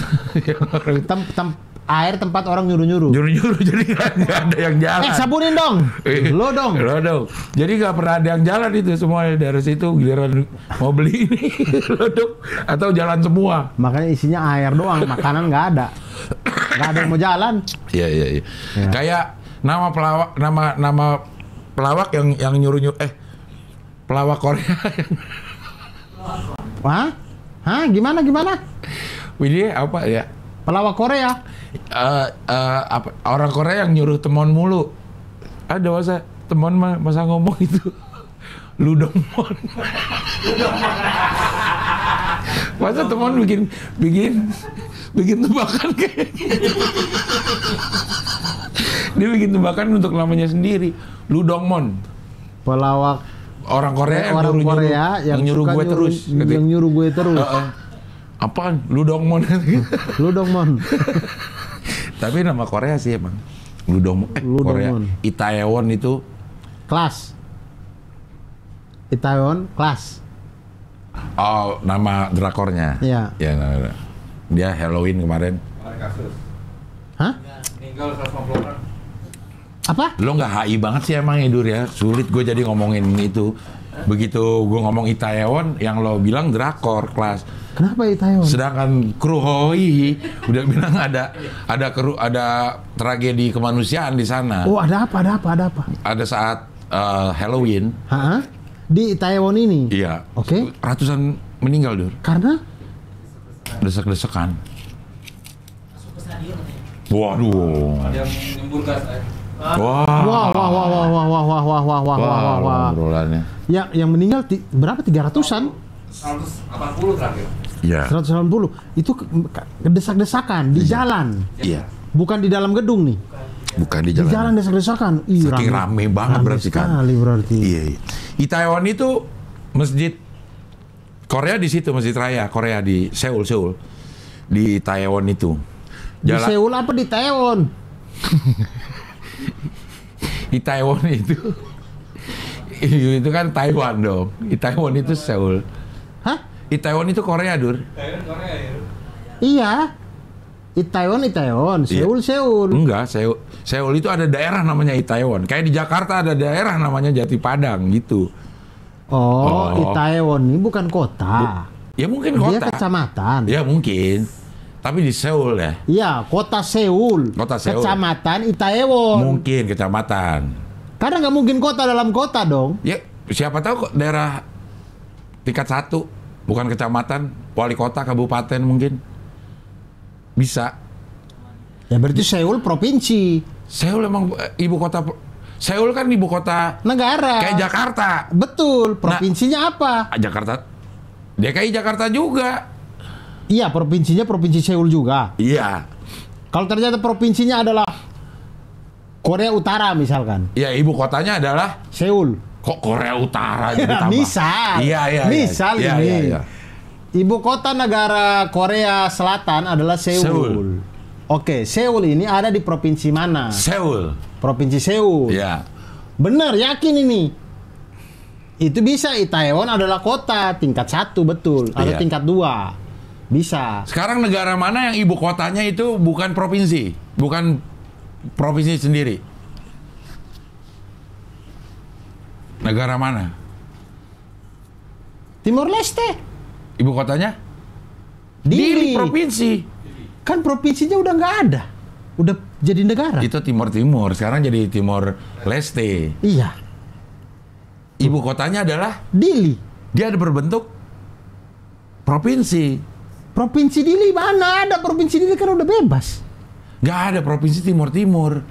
tem, tem, air tempat orang nyuruh-nyuruh. nyuruh-nyuruh (laughs) jadi nggak ada yang jalan. Eh, sabunin dong. Lodong. Lodong. Jadi nggak pernah ada yang jalan itu semua dari situ giliran mau beli ini (laughs) lodong atau jalan semua. Makanya isinya air doang, makanan nggak ada. Nggak ada yang mau jalan. Iya iya iya. Ya. Kayak nama pelawak nama nama pelawak yang yang nyuruh nyuruh eh pelawak Korea (laughs) Hah? Hah? Gimana gimana? ini apa ya? Pelawak Korea. Eh, eh, apa orang Korea yang nyuruh temon mulu. Ada masa temon mah masa ngomong itu (laughs) ludongmon. (laughs) masa temon bikin bikin bikin tebakan kayak gitu. (laughs) Dia bikin tebakan untuk namanya sendiri. Ludongmon. Pelawak Orang Korea yang orang nyuruh, Korea yang, nyuruh gue terus. Yang nyuruh gue terus. Heeh. Apaan? Ludongmon. (laughs) Ludong mon. (laughs) Tapi nama Korea sih emang. Ludongmon. Eh, Korea. Itaewon itu Kelas. Itaewon kelas. Oh, nama drakornya. Iya. Ya, nah, nah. dia Halloween kemarin. Kemarin kasus. Hah? Meninggal 150 orang. Apa? Lo nggak HI banget sih emang Edur ya. Sulit gue jadi ngomongin itu. Begitu gue ngomong Itaewon, yang lo bilang drakor kelas. Kenapa Itaewon? Sedangkan kru Hoi udah bilang ada ada kru ada tragedi kemanusiaan di sana. Oh, ada apa? Ada apa? Ada apa? Ada saat eh, Halloween. Hah? Di Itaewon ini? Iya. Oke. Ratusan meninggal dur. Karena Desek-desekan. Waduh. Ada yang nyembur gas. Eh. Wah. wah wah wah wah wah wah wah wah wah wah wah wah wah wah. obrolannya. Yang yang meninggal ti- berapa? 300-an? 180 terakhir. Iya. 180. Itu ke- ke- kedesak-desakan di jalan. Iya. Bukan di dalam gedung nih. Bukan di Di jalan. jalan desak-desakan. Ih, Saking rame banget berarti kan. sekali berarti. Iya, iya. Itaewon itu masjid Korea di situ masjid raya Korea di Seoul Seoul di Itaewon itu. Di Jalan Seoul apa di Taiwan? (laughs) Itaewon itu itu kan Taiwan dong. Itaewon itu Seoul. Hah? Itaewon itu Korea, Dur. Korea ya. Iya. Itaewon Itaewon, Iya. Seoul Seoul. Enggak, Seoul. Seoul itu ada daerah namanya Itaewon. Kayak di Jakarta ada daerah namanya Jati Padang gitu. Oh, Oh. Itaewon ini bukan kota. Ya mungkin Dia kota. kecamatan. Ya mungkin. Tapi di Seoul ya. Iya, kota Seoul. Kota Seoul. Kecamatan Itaewon. Mungkin kecamatan. Karena nggak mungkin kota dalam kota dong. Ya siapa tahu kok daerah tingkat satu, bukan kecamatan, wali kota, kabupaten mungkin. Bisa. Ya berarti Seoul provinsi, Seoul emang eh, ibu kota Seoul kan ibu kota negara. kayak Jakarta. Betul, provinsinya apa? Ah, Jakarta DKI Jakarta juga. Iya, provinsinya provinsi Seoul juga. Iya. Kalau ternyata provinsinya adalah Korea Utara misalkan, Ya ibu kotanya adalah Seoul. kok Korea Utara jadi (laughs) tambah. Misal. Iya iya. iya. Misal Iya, ini. iya, iya. Ibu kota negara Korea Selatan adalah Seoul. Seoul. Oke, Seoul ini ada di provinsi mana? Seoul. Provinsi Seoul. Ya. Benar, yakin ini. Itu bisa Itaewon adalah kota tingkat satu betul, atau Iya. tingkat dua. Bisa. Sekarang negara mana yang ibu kotanya itu bukan provinsi, bukan provinsi sendiri? Negara mana? Timor Leste. Ibu kotanya? Dili. provinsi. Kan provinsinya udah nggak ada. Udah jadi negara. Itu Timur Timur. Sekarang jadi Timor Leste. Iya. Ibu kotanya adalah Dili. dia ada berbentuk provinsi. Provinsi Dili mana ada provinsi Dili kan udah bebas. Nggak ada provinsi Timur Timur.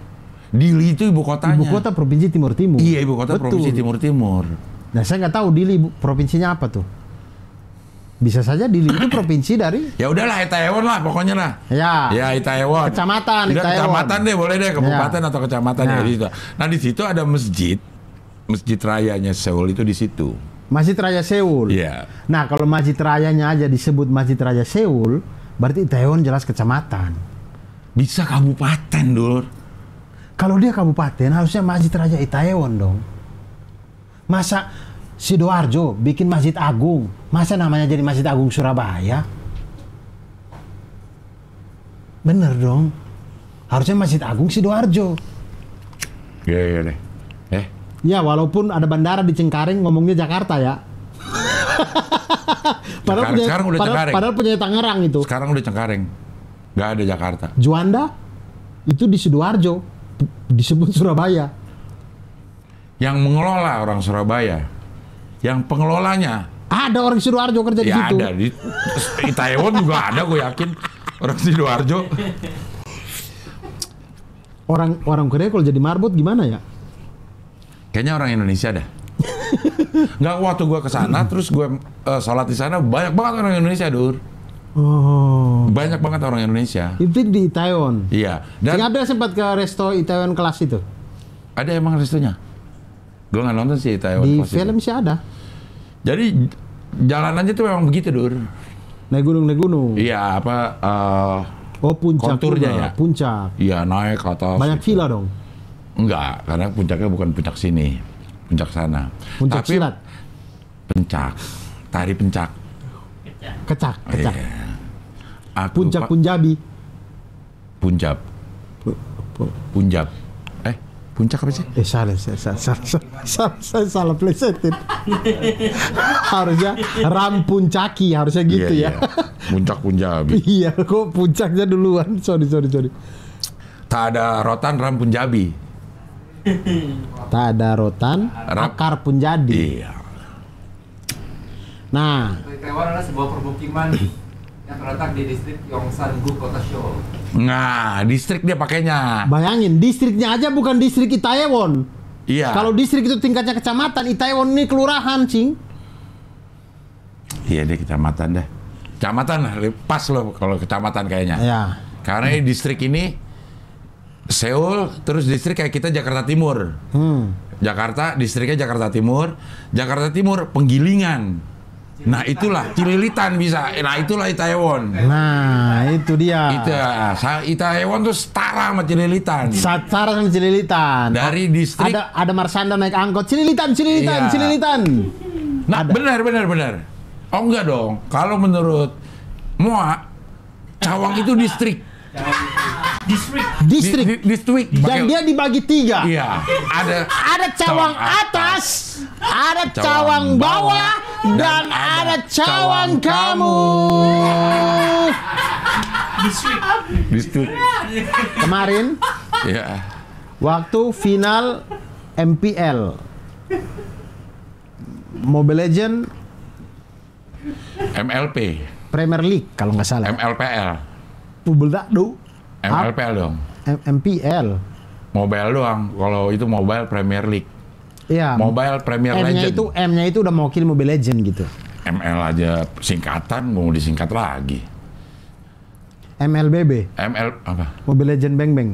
Dili itu ibu kotanya. Ibu kota provinsi Timur Timur. Iya ibu kota Betul. provinsi Timur Timur. Nah saya nggak tahu Dili provinsinya apa tuh. Bisa saja Dili itu provinsi dari (laughs) Ya udahlah Itaewon lah pokoknya lah. ya, Ya Itaewon. Kecamatan, Udah, Itaewon. kecamatan deh boleh deh kabupaten Ya. atau kecamatan Ya. ya di situ. Nah di situ ada masjid, masjid rayanya Seoul itu di situ. Masjid Raya Seoul. Iya. Nah kalau Masjid Rayanya aja disebut Masjid Raya Seoul, berarti Itaewon jelas kecamatan. Bisa kabupaten dul. Kalau dia kabupaten harusnya Masjid Raja Itaewon dong. Masa Sidoarjo bikin Masjid Agung, masa namanya jadi Masjid Agung Surabaya? Bener dong. Harusnya Masjid Agung Sidoarjo. Iya iya deh. Ya walaupun ada bandara di Cengkareng ngomongnya Jakarta ya. Cengkareng, sekarang udah padahal, Cengkareng. padahal punya Tangerang itu. sekarang udah Cengkareng, nggak ada Jakarta. Juanda itu di Sidoarjo disebut Surabaya. Yang mengelola orang Surabaya, yang pengelolanya Ada orang Sidoarjo kerja di ya situ. ada di Itaewon juga ada gue yakin orang sidoarjo. Orang orang Korea kalau jadi marbot gimana ya? Kayaknya orang Indonesia dah. (laughs) Nggak waktu gue ke sana terus gue eh, sholat di sana banyak banget orang Indonesia dur. Oh. Banyak banget orang Indonesia. Itu di Itaewon. Iya. Dan Dan Abdel sempat ke resto Itaewon kelas itu. ada emang restonya. Gue nggak nonton sih Taiwan. Di Class itu. film sih ada. Jadi jalanannya tuh memang begitu dur. Naik gunung naik gunung. Iya apa? eh, Oh puncak Konturnya juga, ya? Puncak. Iya naik ke atas. Banyak gitu. villa dong. Enggak, karena puncaknya bukan puncak sini, puncak sana. Puncak Tapi silat. pencak, tari pencak. Kecak, kecak. Iya. Aku Puncak Punjabi. Punjab, Punjab. Eh, puncak apa sih? Eh salah, salah, salah, salah, salah, salah, salah plesetin. harusnya ram puncaki, harusnya gitu Iya, ya. iya. Puncak Punjabi. (laughs) Iya, kok puncaknya duluan? Sorry, sorry, sorry. Tak ada rotan ram Punjabi. (laughs) Tak ada rotan, akar pun jadi. Iya. Nah, Taiwan adalah sebuah permukiman (clears throat) yang terletak di distrik Yongsan-gu, kota Seoul. Nah, distrik dia pakainya. bayangin distriknya aja bukan distrik Itaewon. Iya. Kalau distrik itu tingkatnya kecamatan, Itaewon ini kelurahan, cing. Iya deh kecamatan deh. Kecamatan lah, pas loh kalau kecamatan kayaknya. Ya. Karena ini distrik ini Seoul, terus distrik kayak kita Jakarta Timur. Hmm. Jakarta, distriknya Jakarta Timur. Jakarta Timur, penggilingan. Nah itulah, Cililitan bisa. Nah itulah Itaewon. Nah, itu dia. Itu, Itaewon tuh setara sama Cililitan. Satara sama Cililitan. Dari distrik, Ada ada Marsanda naik angkot. Cililitan, Cililitan, Iya. Cililitan. nah benar, benar, benar. Oh enggak dong, kalau menurut Moa, Cawang itu distrik. Distrik. Distrik. Di- di- distrik. Dan dia dibagi tiga. Iya, ada Ada cawang Cawang atas, ada Cawang cawang bawah, dan dan ada cawang cawang kamu. (laughs) Distrik. distrik. Kemarin Ya. waktu final MPL Mobile Legend MLP, Premier League kalau nggak salah. MLPL, Bubble dak du. MLPL dong. M- MPL. Mobile doang. Kalau itu Mobile Premier League, Iya. Mobile Premier M-nya Legend. itu M-nya itu udah mewakili Mobile Legend gitu. ML aja singkatan mau disingkat lagi. MLBB, ML apa? Mobile Legend Bang Bang.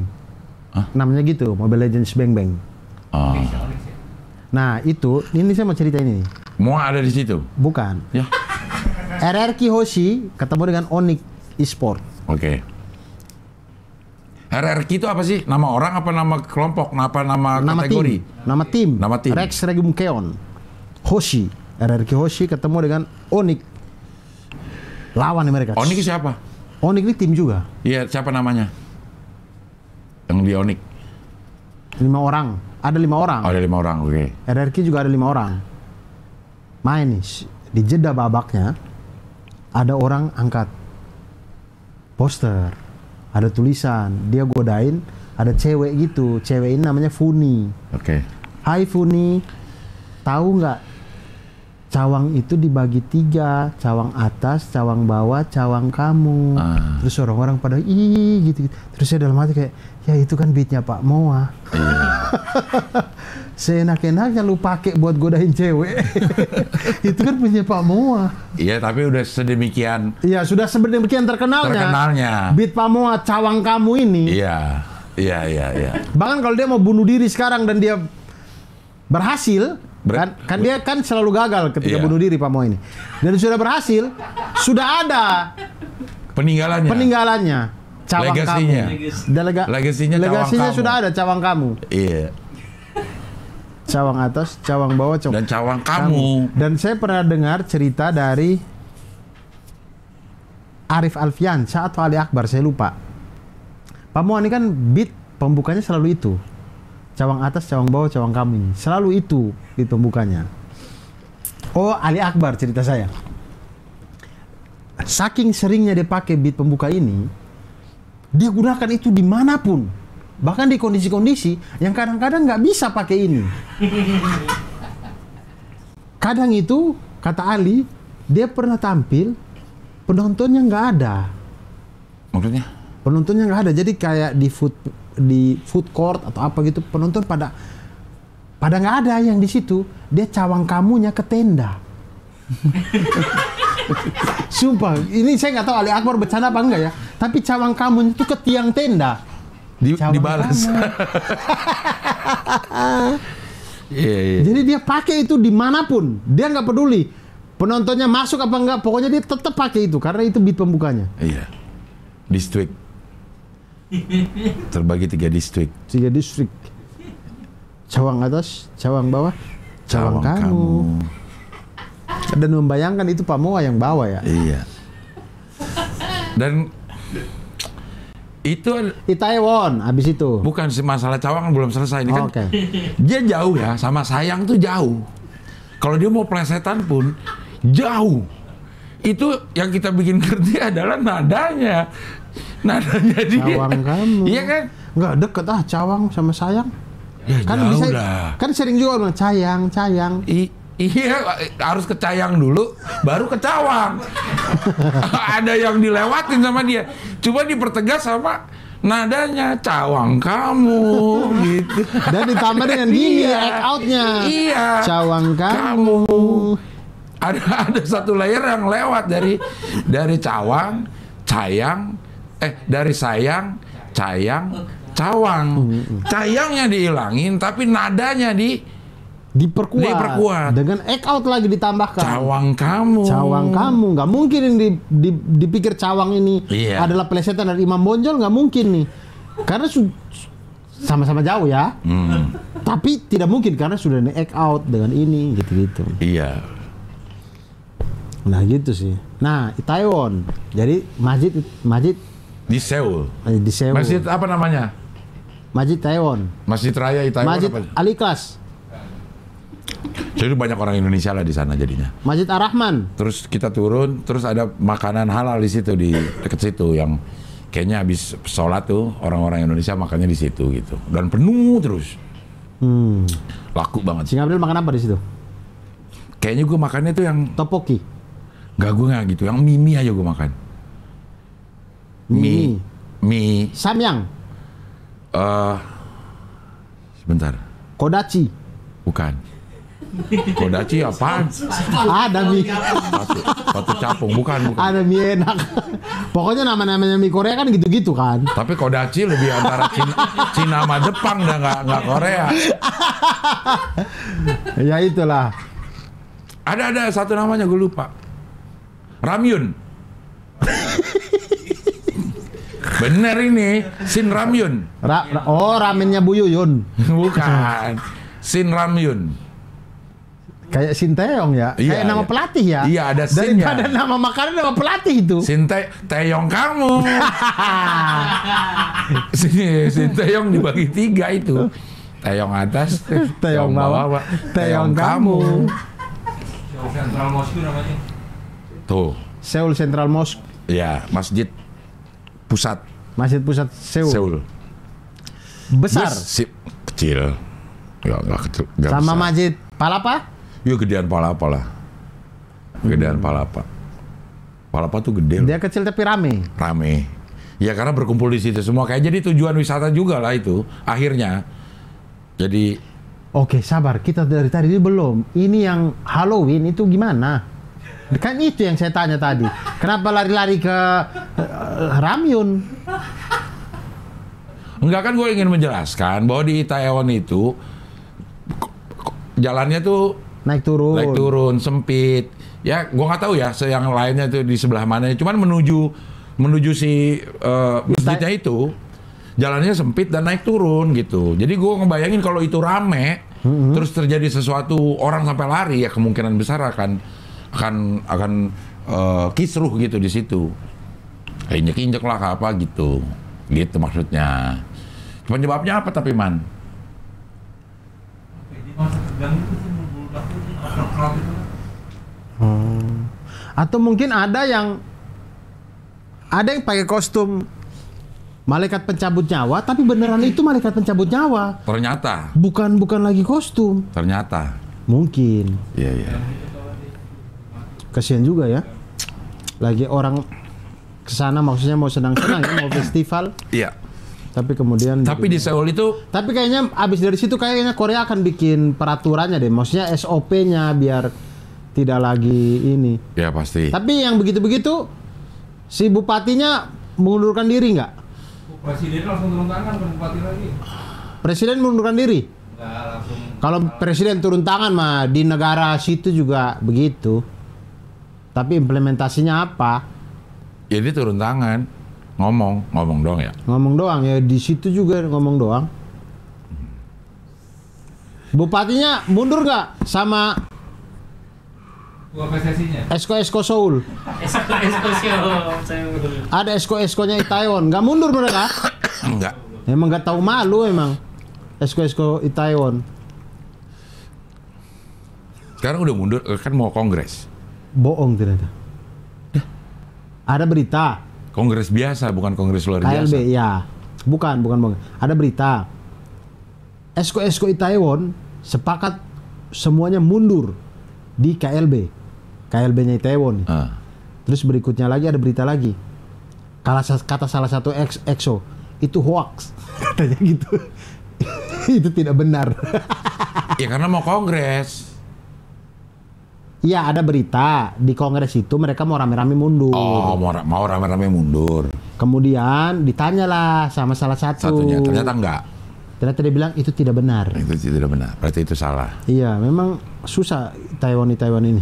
Hah? Namanya gitu, Mobile Legends Bang Bang. Oh. Nah, itu ini saya mau cerita ini. Semua ada di situ. Bukan. Ya. RRQ Hoshi ketemu dengan Onyx Esport. Oke. RRQ itu apa sih? Nama orang apa nama kelompok? Apa nama, Nama kategori? tim. Nama tim. Nama tim. Rex Regum Keon. Hoshi. RRQ Hoshi ketemu dengan Onyx. Lawan mereka. Onik siapa? Onyx ini tim juga. Iya, siapa namanya? Yang di Onik. Lima orang. Ada lima orang. Oh, ada lima orang, oke. RRQ juga ada lima orang. Main nih, di jeda babaknya ada orang angkat poster, ada tulisan, dia godain, ada cewek gitu, cewek ini namanya Funi. Oke. Hai Funi, tahu nggak cawang itu dibagi tiga, cawang atas, cawang bawah, cawang kamu. Ah. Terus orang-orang pada ih gitu, gitu. Terus saya dalam hati kayak, ya itu kan beatnya Pak Moa. (laughs) Seenak-enaknya lu pakai buat godain cewek. (laughs) itu kan punya Pak Moa. Iya, tapi udah sedemikian Iya sudah sedemikian terkenalnya. terkenalnya. Beat Pak Moa cawang kamu ini. Iya. Iya, iya, iya. Bahkan kalau dia mau bunuh diri sekarang dan dia berhasil, Ber- kan, kan dia kan selalu gagal ketika Iya. bunuh diri Pak Mo ini. Dan sudah berhasil, sudah ada Peninggalannya. peninggalannya cawang Legasinya. kamu. Delega, Legasinya cawang legasinya kamu. sudah ada cawang kamu. Iya. Cawang atas, cawang bawah, cawang Dan cawang kamu. Dan saya pernah dengar cerita dari Arif Alfiansyah atau Ali Akbar, saya lupa. Pak Mo ini kan beat pembukanya selalu itu. Cawang atas, cawang bawah, cawang kami. Selalu itu beat pembukanya. Oh, Ali Akbar cerita saya. Saking seringnya dia pakai beat pembuka ini, dia gunakan itu di mana pun. Bahkan di kondisi-kondisi yang kadang-kadang nggak bisa pakai ini. Kadang itu, kata Ali, dia pernah tampil, penontonnya nggak ada. Maksudnya? Penontonnya nggak ada. Jadi kayak di food di food court atau apa gitu, penonton pada pada nggak ada yang di situ. Dia cawang kamunya ke tenda. (laughs) Sumpah, ini saya nggak tahu Ali Akbar bercanda apa enggak ya. Tapi cawang kamu itu ke tiang tenda. Di, Cawang dibalas. kamu. (laughs) Iya, iya. Jadi dia pakai itu di mana pun, dia nggak peduli penontonnya masuk apa enggak, pokoknya dia tetap pakai itu karena itu beat pembukanya. Iya. Distrik. Terbagi tiga distrik. Tiga distrik. Cawang atas, cawang bawah, cawang, Cawang kamu. Dan membayangkan itu Pak Moa yang bawa ya. Iya. Dan itu ad- Itaewon, habis itu. bukan sih masalah cawang belum selesai ini kan. Oke. Dia jauh ya sama sayang tuh jauh. Kalau dia mau plesetan pun jauh. Itu yang kita bikin ngerti adalah nadanya. Nadanya dia. Cawang kamu. Iya kan? Nggak deket ah cawang sama sayang. Ya Kan jauh bisa, lah. kan sering juga bilang sayang, sayang. I- iya harus ke Cayang dulu baru ke Cawang (laughs) ada yang dilewatin sama dia. Coba dipertegas sama nadanya Cawang kamu gitu. Dan ditambah dengan gini Iya. act outnya. iya. Cawang kamu. ada ada satu layer yang lewat dari dari Cawang Cayang eh dari sayang Cayang Cawang. Cayangnya dihilangin tapi nadanya di Diperkuat. Diperkuat. Dengan act out lagi ditambahkan. Cawang kamu Cawang kamu nggak mungkin yang di, di- dipikir cawang ini Iya. adalah plesetan dari Imam Bonjol nggak mungkin nih karena sama-sama jauh ya Hmm, tapi tidak mungkin karena sudah di act out dengan ini gitu-gitu iya nah gitu sih nah Taiwan jadi masjid masjid di Seoul. di Seoul Masjid apa namanya? masjid Taiwan Masjid Raya Itaewon masjid apa? Jadi banyak orang Indonesia lah di sana jadinya. masjid Ar-Rahman Terus kita turun, terus ada makanan halal di situ di deket situ yang kayaknya habis sholat tuh orang-orang Indonesia makannya di situ gitu. Dan penuh terus, hmm. laku banget. Singapura makan apa di situ Kayaknya gue makannya tuh yang topoki Gak gue nggak gitu. Yang mie aja gue makan. Mie, mie. Samyang, eh sebentar, Kodachi. bukan. Kodachi apaan? Ada mie, Satu, satu capung, bukan, bukan. ada mie enak. Pokoknya nama-namanya mie Korea kan gitu-gitu kan. Tapi Kodachi lebih antara Cina, Cina sama Jepang dan nggak nggak Korea. Ya itulah. Ada ada satu namanya gue lupa. Ramyun. Bener ini, Sin Ramyun. Ra- ra- oh, ramennya Bu Yuyun. Bukan. Sin Ramyun. Kayak Sinteyong ya. Iya, Kayak nama iya. pelatih ya. Iya, ada sinnya. Daripada nama makanan nama pelatih itu. Sin Te Teyong kamu. (laughs) Sin, Sin Teyong dibagi tiga itu. Teyong atas, Teyong bawah, Teyong kamu. Central Mosque namanya. Tuh, Seoul Central Mosque, ya masjid pusat Masjid Pusat Seoul. Seoul. Besar. Bus, si, kecil. Enggak, enggak kecil. Enggak Sama besar. Masjid Palapa? Ya gedean Palapa lah. Gedean Palapa. Palapa tuh gede loh. Dia kecil tapi rame. Rame. Ya karena berkumpul di situ semua. Kayak jadi tujuan wisata juga lah itu. Akhirnya. Jadi Oke, sabar. Kita dari tadi belum. Ini yang Halloween itu gimana? Kan itu yang saya tanya tadi. Kenapa lari-lari ke eh, Ramyun? Enggak kan gue ingin menjelaskan bahwa di Taiwan itu jalannya tuh Naik turun. naik turun sempit. Ya gue nggak tahu ya yang lainnya tuh di sebelah mana. Cuman menuju menuju si eh, masjidnya itu jalannya sempit dan naik turun gitu. Jadi gue ngebayangin kalau itu rame terus terjadi sesuatu orang sampai lari ya kemungkinan besar akan akan akan eh, kisruh gitu di situ. Kayak injek-injek lah apa gitu. Gitu maksudnya. Penyebabnya apa tapi man? Hmm. Atau mungkin ada yang ada yang pakai kostum malaikat pencabut nyawa, tapi beneran itu malaikat pencabut nyawa. Ternyata, Bukan bukan lagi kostum. ternyata. Mungkin. Iya, iya. Kasihan juga ya. Lagi orang ke sana maksudnya mau senang-senang ya, mau (coughs) festival, Iya. Tapi kemudian Tapi di Seoul itu Tapi kayaknya abis dari situ kayaknya Korea akan bikin peraturannya deh. Maksudnya SOP-nya biar tidak lagi ini. ya pasti. Tapi yang begitu-begitu si bupatinya mengundurkan diri nggak? Presiden langsung turun tangan ke bupati lagi. Presiden mengundurkan diri. Enggak langsung. Kalau presiden turun tangan mah di negara situ juga begitu. Tapi implementasinya apa? Ya dia turun tangan, ngomong, ngomong dong ya. Ngomong doang ya di situ juga ngomong doang. Bupatinya mundur nggak sama Gua PSSI-nya. esko-esko Seoul? Ada esko-eskonya Itaewon, nggak mundur mereka. Enggak. Emang nggak tahu malu emang. Esko-esko Itaewon. Sekarang udah mundur, kan mau kongres. Bohong ternyata. Ada berita Kongres biasa, bukan kongres luar KLB biasa. ya. Bukan, bukan bohong. Ada berita. Esko-esko Itaewon sepakat semuanya mundur di KLB. KLB-nya Itaewon. Ah. Terus berikutnya lagi ada berita lagi. Kala kata salah satu ex EXO itu hoax (laughs) katanya gitu. (laughs) itu tidak benar. (laughs) Ya karena mau kongres. Iya ada berita di kongres itu mereka mau rame-rame mundur. Oh, mau, mau rame-rame mundur. Kemudian ditanyalah sama salah satu. Satunya ternyata enggak. Ternyata dia bilang itu tidak benar. Itu tidak benar. Berarti itu salah. Iya, memang susah Taiwan di Taiwan ini.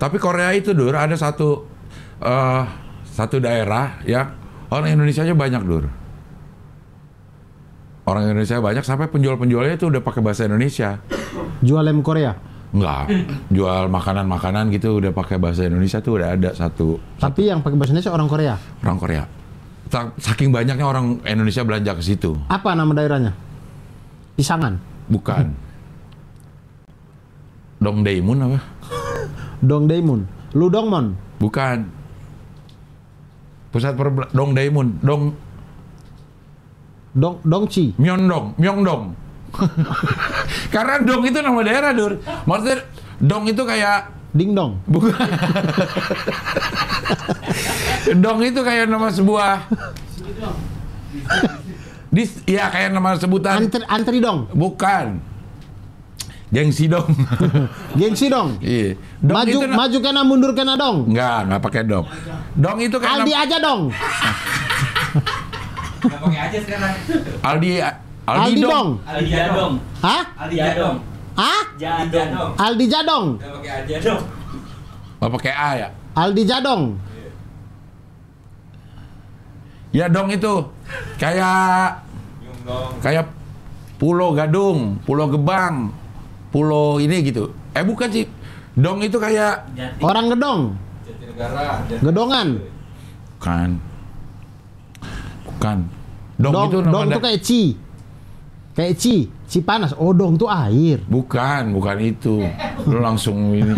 Tapi Korea itu dur ada satu eh satu daerah ya orang Indonesia nya banyak dur. Orang Indonesia banyak sampai penjual-penjualnya itu udah pakai bahasa Indonesia. Jual lem Korea. Enggak, jual makanan-makanan gitu udah pakai bahasa Indonesia tuh udah ada satu Tapi yang pakai bahasa Indonesia orang Korea. orang Korea. Sa- Saking banyaknya orang Indonesia belanja ke situ. Apa nama daerahnya? Pisangan. Bukan. Dongdaemun apa? (laughs) Dongdaemun. Ludongmon. Bukan. Pusat perbela Dongdaemun, Dong Dong Dongchi. Myeongdong, Myeongdong. (laughs) Karena Dong itu nama daerah, Dur. Maksudnya Dong itu kayak Ding dong. Bukan. dong itu kayak nama sebuah Dis, ya kayak nama sebutan. Antri, antri dong. Bukan. Gengsi dong. (laughs) Gengsi dong. Iya. Dong maju itu maju kena mundur kena dong. Enggak, enggak pakai dong. Dong itu kayak Aldi nama- aja dong. Nggak pakai aja sekarang. Aldi Aldi, Aldi dong. Aldi Jadong. Hah? Aldi Jadong. Hah? Jadong. Aldi Jadong. Nggak pakai aja dong. Nggak pakai A ya. Aldi Jadong. Ya dong itu kayak kayak Pulau Gadung, Pulau Gebang, Pulau ini gitu. Eh bukan sih. Dong itu kayak Orang gedong. Jatinegara. Dan Gedongan. bukan. Bukan. Dong, Dong, itu dong, itu kayak ci. Kayak ci. Ci panas. Oh, dong itu air. Bukan, bukan itu. Lu langsung ini.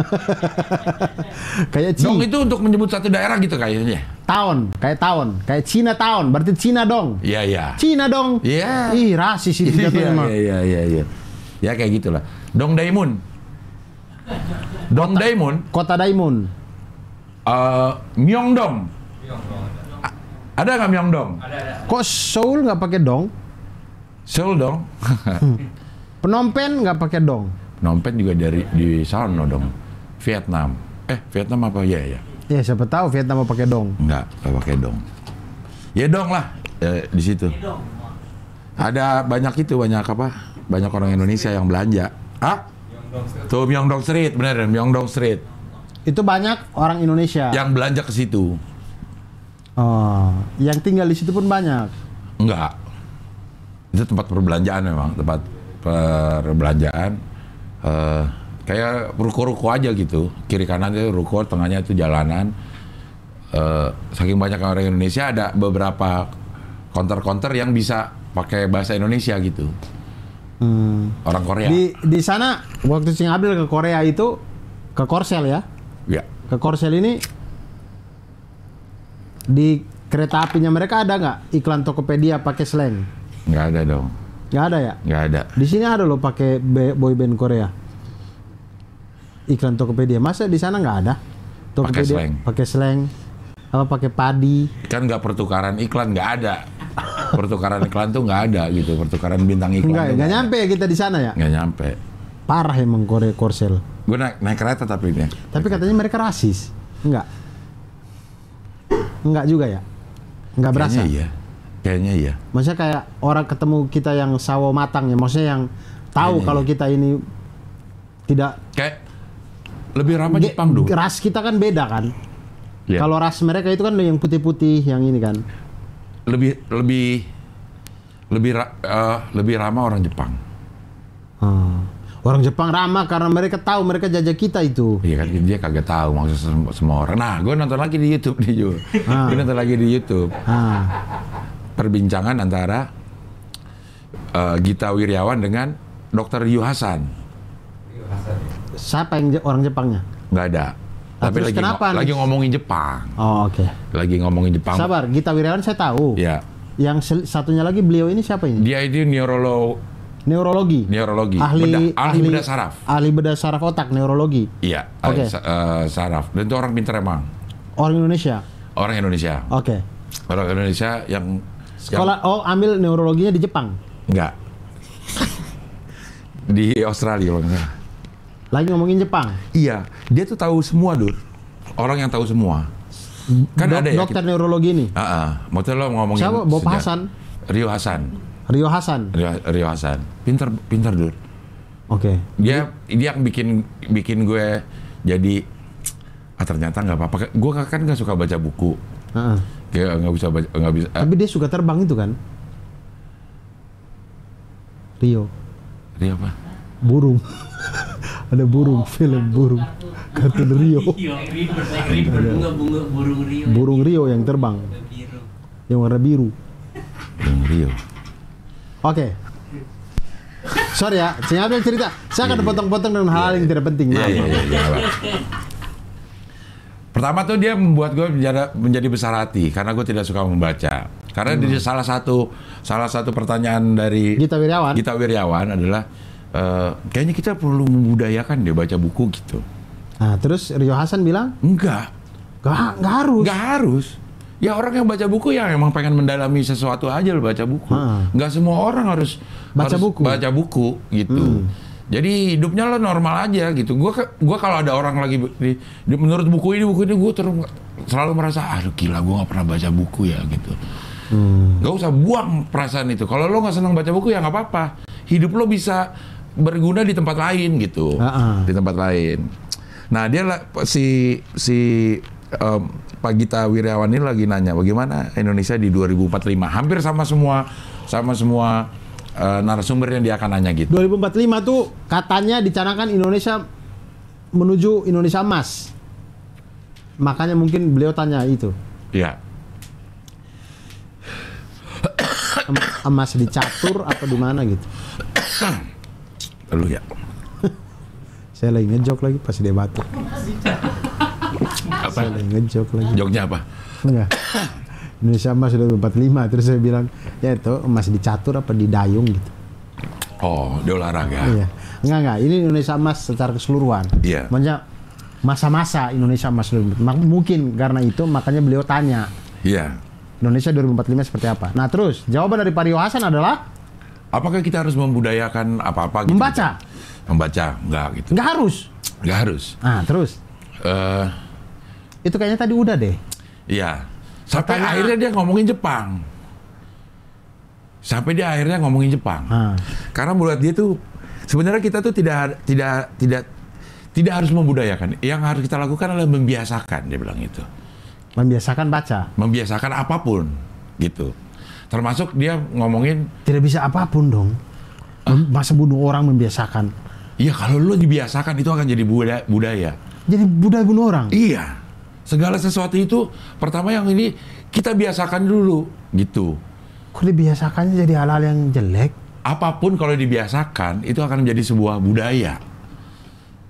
(laughs) Kayak ci. Dong itu untuk menyebut satu daerah gitu kayaknya. Tahun. Kayak tahun. Kayak Cina tahun. Berarti Cina dong. Iya, iya. Cina dong. Iya. Ih, rasis itu (laughs) Iya, jatuhnya mah. iya, iya, iya, iya. Ya kayak gitulah. Dong Daemun. Dong Daemun, Kota Daimon. eh Myeongdong. Yung dong. Ada nggak Myeongdong? Ada ada. Kok Seoul nggak pakai dong? Seoul dong. Phnom Penh nggak pakai dong. Phnom Penh juga dari di sana dong. Vietnam. Eh, Vietnam apa ya ya? Ya siapa tahu Vietnam mau pakai dong. Enggak, nggak pakai dong. Ya dong lah eh, di situ. Ada banyak itu banyak apa? Banyak orang Indonesia yang belanja. Ah? Tuh Myeongdong Street, bener Myeongdong Street. Itu banyak orang Indonesia. Yang belanja ke situ. Oh, yang tinggal di situ pun banyak. Enggak. Itu tempat perbelanjaan memang, tempat perbelanjaan. eh kayak ruko-ruko aja gitu. Kiri kanan itu ruko, tengahnya itu jalanan. Eh saking banyak orang Indonesia ada beberapa counter-counter yang bisa pakai bahasa Indonesia gitu. Hmm. Orang Korea. Di di sana waktu Sing Abdul ke Korea itu ke Korsel ya. Ya. Ke Korsel ini di kereta apinya mereka ada nggak iklan Tokopedia pakai slang? Nggak ada dong. Nggak ada ya? Nggak ada. Di sini ada loh pakai be- boyband Korea. Iklan Tokopedia. Masa di sana nggak ada? Pakai slang. Pakai slang. Apa pakai padi? Kan nggak pertukaran iklan, nggak ada. Pertukaran iklan tuh nggak ada gitu. Pertukaran bintang iklan enggak ada. nyampe ya kita di sana ya. Nggak nyampe. Parah emang Korea Korsel. Gue naik, naik kereta tapi ini. Tapi katanya mereka rasis. Enggak. Enggak juga ya? Enggak berasa. Iya. Kayaknya iya. Maksudnya kayak orang ketemu kita yang sawo matang ya, maksudnya yang tahu Kayaknya kalau iya. kita ini tidak Kayak lebih ramah Ge- Jepang dong. ras kita kan beda kan. Iya. Kalau ras mereka itu kan yang putih-putih yang ini kan. lebih lebih lebih ra- eh, lebih ramah orang Jepang. Hmm. Orang Jepang ramah karena mereka tahu mereka jajah kita itu. Iya kan dia kagak tahu maksud sem- semua orang. Nah, gue nonton lagi di YouTube (laughs) di YouTube. Ah. Gue nonton lagi di YouTube Ah, perbincangan antara eh, Gita Wirjawan dengan Dr. Yu Hasan. Siapa yang Je- orang Jepangnya? Nggak ada. Ah, Tapi lagi kenapa ngo- nih? lagi ngomongin Jepang. Oh, oke. Lagi ngomongin Jepang. Sabar, Gita Wirjawan saya tahu. Ya. Yang sel- satunya lagi beliau ini siapa ini? Dia itu neurolog Neurologi. neurologi, ahli bedah, ahli, bedah saraf. Ahli bedah saraf otak, neurologi. Iya, Oke. ahli sa- eh, saraf. Dan itu orang pintar emang. Orang Indonesia. Orang Indonesia. Oke. Orang Indonesia yang Sekolah oh ambil neurologinya di Jepang. Enggak. (laughs) Di Australia kalau nggak salah. Lagi ngomongin Jepang. Iya, dia tuh tahu semua, Dur. Orang yang tahu semua. Kan Dok- ada ya. dokter neurologi ini. Ah, ah. Maksudnya lo ngomongin Siapa? Bob sejarah. Hasan. Rio Hasan. Rio Hasan. Rio, Rio Hasan. Pintar, pintar, Dur. Oke. Dia dia yang bikin bikin gue jadi ah ternyata nggak apa-apa. Gue kan nggak suka baca buku. Heeh. Kayak nggak bisa baca, nggak bisa. ah, Tapi dia suka terbang itu kan? Rio. Rio apa? Burung. (laughs) Ada burung, film burung. Kartun Rio. (laughs) Iya, Bird, bunga bunga burung Rio. Burung Rio yang terbang, biru. yang warna biru. Yang Rio. Oke. Sorry ya, Cing Abdul cerita. Saya akan potong-potong dengan hal yang tidak penting. Iya, iya, iya, iya. Pertama tuh dia membuat gue menjadi, menjadi besar hati karena gue tidak suka membaca. Karena di salah satu salah satu pertanyaan dari Gita Wirjawan. Gita Wirjawan adalah eh, kayaknya kita perlu membudayakan dia baca buku gitu. Nah, terus Rio Hasan bilang, Enggak, "Gak, nggak harus." enggak harus. Ya orang yang baca buku yang emang pengen mendalami sesuatu aja lo baca buku. Enggak semua orang harus Baca harus buku. Baca buku gitu. Jadi hidupnya lo normal aja gitu. Gua ke- gua kalau ada orang lagi di, di- menurut buku ini buku ini gue terus selalu merasa aduh gila gue nggak pernah baca buku ya gitu. Gak usah buang perasaan itu. Kalau lo nggak senang baca buku ya nggak apa-apa. Hidup lo bisa berguna di tempat lain gitu. Ah, ah. Di tempat lain. Nah dia lah- si si em, Pak Gita Wirjawan ini lagi nanya bagaimana Indonesia di 2045. Hampir sama semua sama semua eh, narasumber yang dia akan nanya gitu. 2045 tuh katanya dicanangkan Indonesia menuju Indonesia emas. Makanya mungkin beliau tanya itu. Ya. Em- Emas di catur apa di mana gitu. Lu ya. Saya lagi ngejok lagi pas dia batuk. Apa? Saya lagi ngejok lagi. Joknya apa? Enggak. Indonesia emas 2045 terus saya bilang ya itu emas di catur apa di dayung gitu. Oh, di olahraga. Iya. Enggak enggak, ini Indonesia emas secara keseluruhan. Iya. Maksudnya masa-masa Indonesia emas 2045. Mak- Mungkin karena itu makanya beliau tanya Iya. Indonesia 2045 seperti apa. Nah, terus jawaban dari Pak Rio Hasan adalah Apakah kita harus membudayakan apa-apa gitu? membaca. Membaca, enggak gitu. Enggak harus. Enggak harus. Nah, terus Eh, itu kayaknya tadi udah deh. iya. Sampai Katanya- akhirnya dia ngomongin Jepang. Sampai dia akhirnya ngomongin Jepang. Nah, Karena menurut dia tuh sebenarnya kita tuh tidak tidak tidak tidak harus membudayakan. Yang harus kita lakukan adalah membiasakan, dia bilang itu. membiasakan baca. Membiasakan apa pun gitu. Termasuk dia ngomongin, Tidak bisa apa pun dong. Mem- Masa bunuh orang membiasakan. iya kalau lu dibiasakan itu akan jadi budaya. budaya. Jadi budaya bunuh orang. Iya. Segala sesuatu itu pertama yang ini kita biasakan dulu gitu. Kok dibiasakannya jadi hal-hal yang jelek? Apa pun kalau dibiasakan itu akan menjadi sebuah budaya.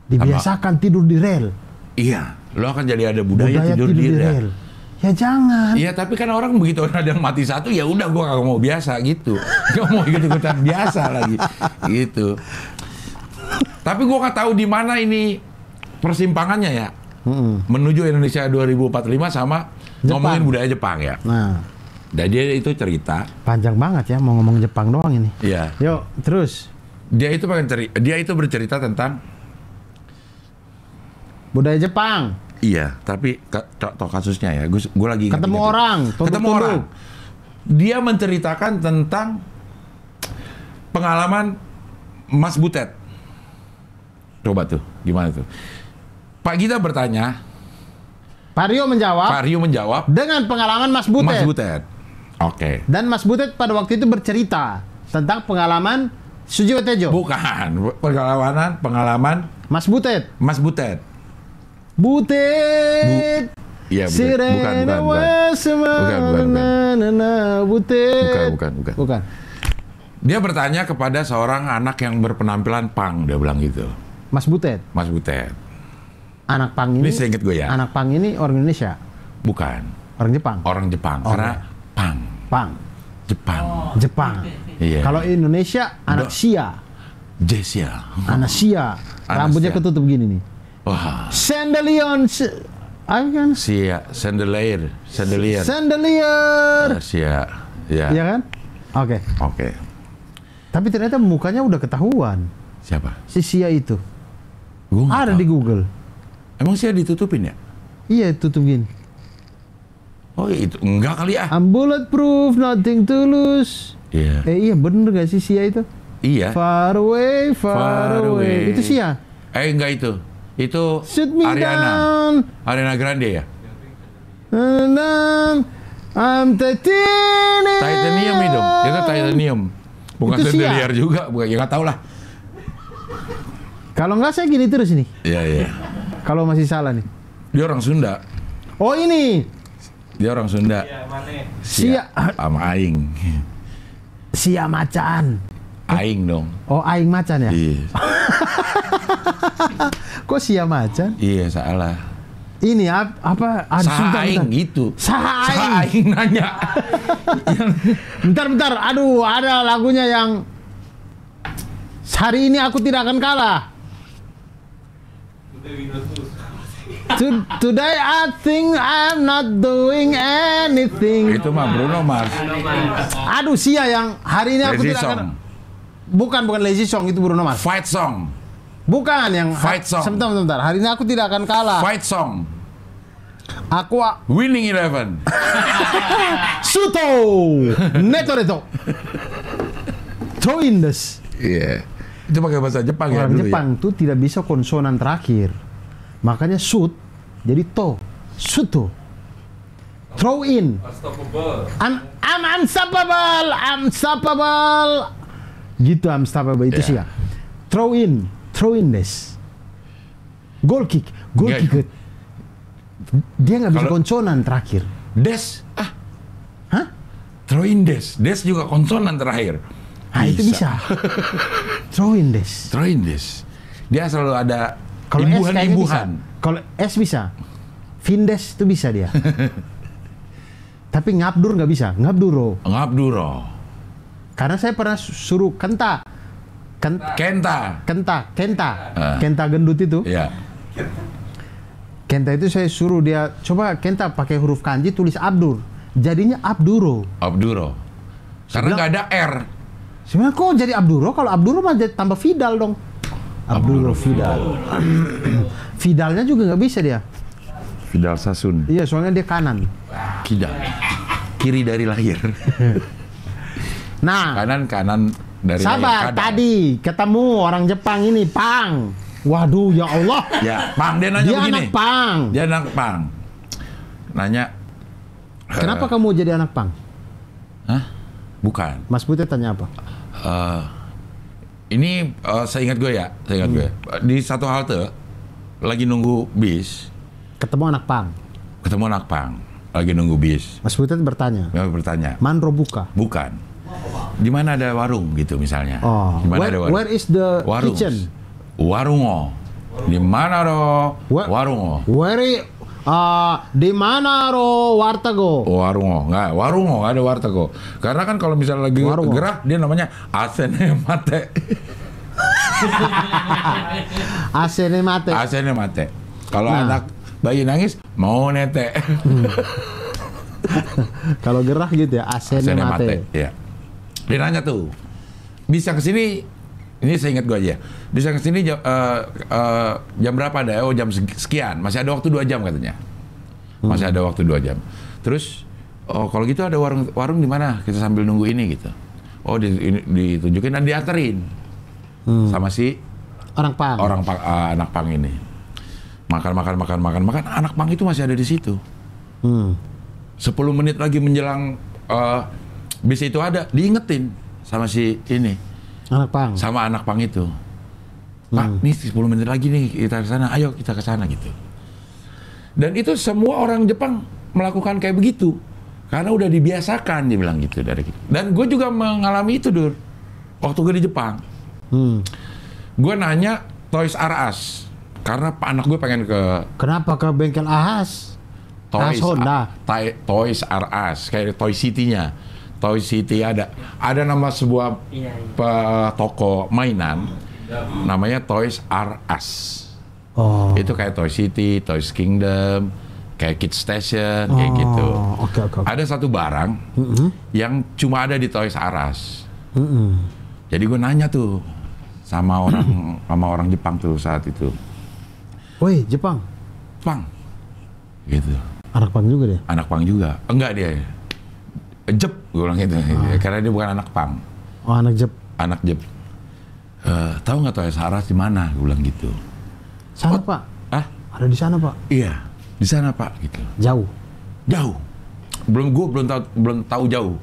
Dibiasakan tidur di rel. Iya, lo akan jadi ada budaya, tidur, di rel. Ya jangan. Iya, tapi kan orang begitu ada yang mati satu ya udah gua kagak mau biasa gitu. (laughs) Gak mau ikut ikutan biasa lagi gitu. Tapi gua nggak tahu di mana ini persimpangannya ya. Menuju Indonesia 2045 sama Jepang. ngomongin budaya Jepang ya. Nah, Dan dia itu cerita, panjang banget ya mau ngomong Jepang doang ini. ya Yuk, terus dia itu pengen ceri dia itu bercerita tentang budaya Jepang. iya, tapi contoh kasusnya ya, gue gue lagi ingat- Ketemu ingat. orang, ketemu orang. Dia menceritakan tentang pengalaman Mas Butet. Coba tuh, gimana tuh? Pak Gita bertanya, Pak Rio menjawab Pak Rio menjawab, dengan pengalaman Mas Butet. Mas Butet. Oke. Dan Mas Butet pada waktu itu bercerita tentang pengalaman Sujiwo Tejo. Bukan, pengalaman pengalaman Mas Butet. Mas Butet. Butet. Iya, bukan, bukan, bukan, bukan. Bukan, bukan, bukan. Butet. Bukan, bukan, bukan. Bukan. Dia bertanya kepada seorang anak yang berpenampilan pang, dia bilang gitu. Mas Butet. Mas Butet. Anak pang ini. Ini seinget gue ya. Anak pang ini orang Indonesia, Bukan. orang Jepang. Orang Jepang. Oke. Karena pang. Pang. Jepang. Jepang. Iya. Kalau Indonesia anak Udah. Sia, Jessia. anak Sia, rambutnya ketutup gini nih. Wah. Sandalion, apa kan? Sia. Chandelier. Chandelier. Sandalier, Ah, Sia. Ya. iya kan? Oke. Oke. Tapi ternyata mukanya udah ketahuan Siapa? si Sia itu. Nggak Ada tahu. di Google. Emang Sia ditutupin ya? Iya tutup gini. Oh itu enggak kali ah. I'm bulletproof, nothing to lose. Iya. Eh iya bener gak sih Sia itu? Iya. Far away, far, away. Itu Sia. Eh enggak itu. Itu Shoot me Ariana. down. Ariana Grande ya? And I'm, titanium. Titanium itu. Itu titanium. Bukan Itu chandelier juga, bukan ya nggak tahu lah. Kalau nggak saya gini terus nih. Iya iya. Kalau masih salah nih. Dia orang Sunda. Oh ini Dia orang Sunda. Ya, mana? Sia sama Aing. Sia macan. Aing dong. Oh aing macan ya? Iya. (laughs) Kok Sia macan? Iya salah. Ini ap- apa? Saing bentar. gitu. Saing. Saing nanya. (laughs) Bentar, bentar. Aduh, ada lagunya yang hari ini aku tidak akan kalah. To- today I think I'm not doing anything. Itu mah Bruno Mars. Aduh sia yang hari ini aku Lazy tidak song. akan Bukan bukan lazy song itu Bruno Mars. Fight song. Bukan yang Fight song. Sebentar sebentar. Hari ini aku tidak akan kalah. Fight song. Aku Winning Eleven. (laughs) Suto Neto Neto Throw in this. Iya. Itu pakai bahasa Jepang ya Orang dulu Jepang tuh tidak bisa konsonan terakhir. Makanya shoot jadi to. Suto. Throw in. Unstoppable. I'm, I'm unstoppable, unstoppable. Gitu unstoppable itu Yeah. sih ya. Throw in, throw in this. Goal kick, goal Nggak. kick. Dia nggak bisa konsonan terakhir. ya. Des. Ah. Hah? Throw in Des. Des juga konsonan terakhir. Ah itu bisa. throw in this. Throw in Des. Dia selalu ada Kalau S bisa. imbuhan-imbuhan. Kalau S bisa. Vindes itu bisa dia. (laughs) Tapi ngabdur nggak bisa, ngabduro. Ngabduro. Karena saya pernah su- suruh kenta, kenta, Kenta. kenta, kenta, Ah. kenta gendut itu. Ya. Kenta itu saya suruh dia coba Kenta pakai huruf kanji tulis Abdur. Jadinya Abduro. Abduro. Karena nggak ada R. Sebenarnya kok jadi Abduro? Kalau Abduro mah jadi tambah Vidal dong. Abduro Vidal. Vidalnya (clears throat) juga nggak bisa dia. Fidal Sasun. Iya, soalnya dia kanan. Kidal. Kiri dari lahir. (laughs) Nah, Kanan kanan dari sabar tadi ketemu orang Jepang ini, Pang. Waduh, ya Allah. Ya, Pang dia nanya Dia begini. anak Pang. Dia anak Pang. Nanya. Kenapa eh, kamu jadi anak Pang? Hah? Bukan. Mas Putih tanya apa? Eh, ini eh, saya ingat gue ya, saya ingat gue. Di satu halte lagi nunggu bis, Ketemu anak Pang. ketemu anak Pang, lagi nunggu bis. Mas Putih bertanya, Dia bertanya, Manro buka. bukan. Di mana ada warung gitu misalnya? Oh, Di mana ada warung? where is the warung. kitchen? Warungo. Di mana do? Where- Warungo. Where di mana ro wartego? Warungo, nggak, warungo, nggak ada wartego. Karena kan kalau misalnya lagi Warungo. gerak, dia namanya asene mate. (laughs) Asene mate. Asene mate. Kalau Nah. anak bayi nangis, mau nete. (laughs) Kalau gerah gitu ya, asene, Asene mate. mate. Ya. Dia nanya tuh, bisa ke sini? Ini saya ingat gua aja. Bisa ke sini jam, eh, eh, jam berapa ada? Oh jam sekian. Masih ada waktu dua jam katanya. Masih ada waktu dua jam. Terus, oh kalau gitu ada warung warung di mana? Kita sambil nunggu ini gitu. Oh di, ini- ditunjukin dan dianterin sama si Orang Pang. orang pang, eh, anak pang ini. Makan makan makan makan makan. Anak pang itu masih ada di situ. Hmm. 10 menit lagi menjelang eh, bis itu ada, diingetin sama si ini, Anak Pang. sama anak pang itu. Pak, nih 10 menit lagi nih kita ke sana, ayo kita ke sana gitu. Dan itu semua orang Jepang melakukan kayak begitu. Karena udah dibiasakan dia bilang gitu dari Dan gue juga mengalami itu, Dur. Waktu gue di Jepang. Hmm. Gue nanya Toys R Us. Karena pak anak gue pengen ke Kenapa ke bengkel Ahas? Toys, Ahas Honda. Toys R Us, kayak Toy City-nya. Toy City ada ada nama sebuah Iya, iya. pe- toko mainan namanya Toys R Us. Oh. Itu kayak Toy City, Toys Kingdom, kayak Kid Station, kayak gitu. Oh, Oke oke. oke. Ada satu barang Mm-mm. yang cuma ada di Toys R Us. Mm-mm. Jadi gue nanya tuh sama orang (clears throat) sama orang Jepang tuh saat itu, Woi Jepang, Pang, gitu. anak Pang juga dia. anak pang juga enggak dia jep gue bilang gitu karena dia bukan anak pang Oh anak Jep. anak jep Eh, tahu nggak tahu Saras di mana gue bilang gitu Sana Pak. ah Ada di sana Pak. iya di sana pak gitu Jauh. jauh belum gue belum tahu belum tahu jauh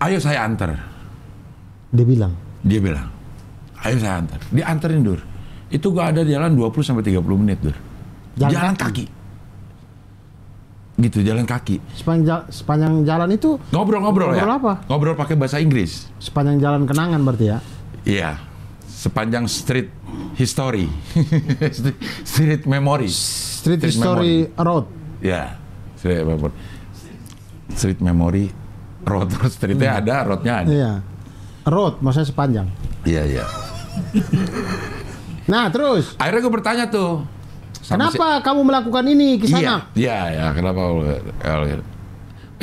ayo saya antar Dia bilang. dia bilang ayo saya antar dia anterin dur itu gua ada jalan 20 sampai 30 menit dur Jalan jalan, kaki? kaki. Gitu jalan kaki Sepanjang sepanjang jalan itu ngobrol-ngobrol ya Ngobrol apa? ngobrol pakai bahasa Inggris sepanjang jalan kenangan berarti ya. Iya, sepanjang street history, (laughs) street memory. Street, Street History Road. Ya, street memory. Street memory road, (laughs) streetnya ada, roadnya ada. Iya. Road maksudnya sepanjang. Iya iya. Nah, terus Akhirnya gue bertanya tuh. Sama si- kenapa kamu melakukan ini ke Iya, iya, ya, kenapa?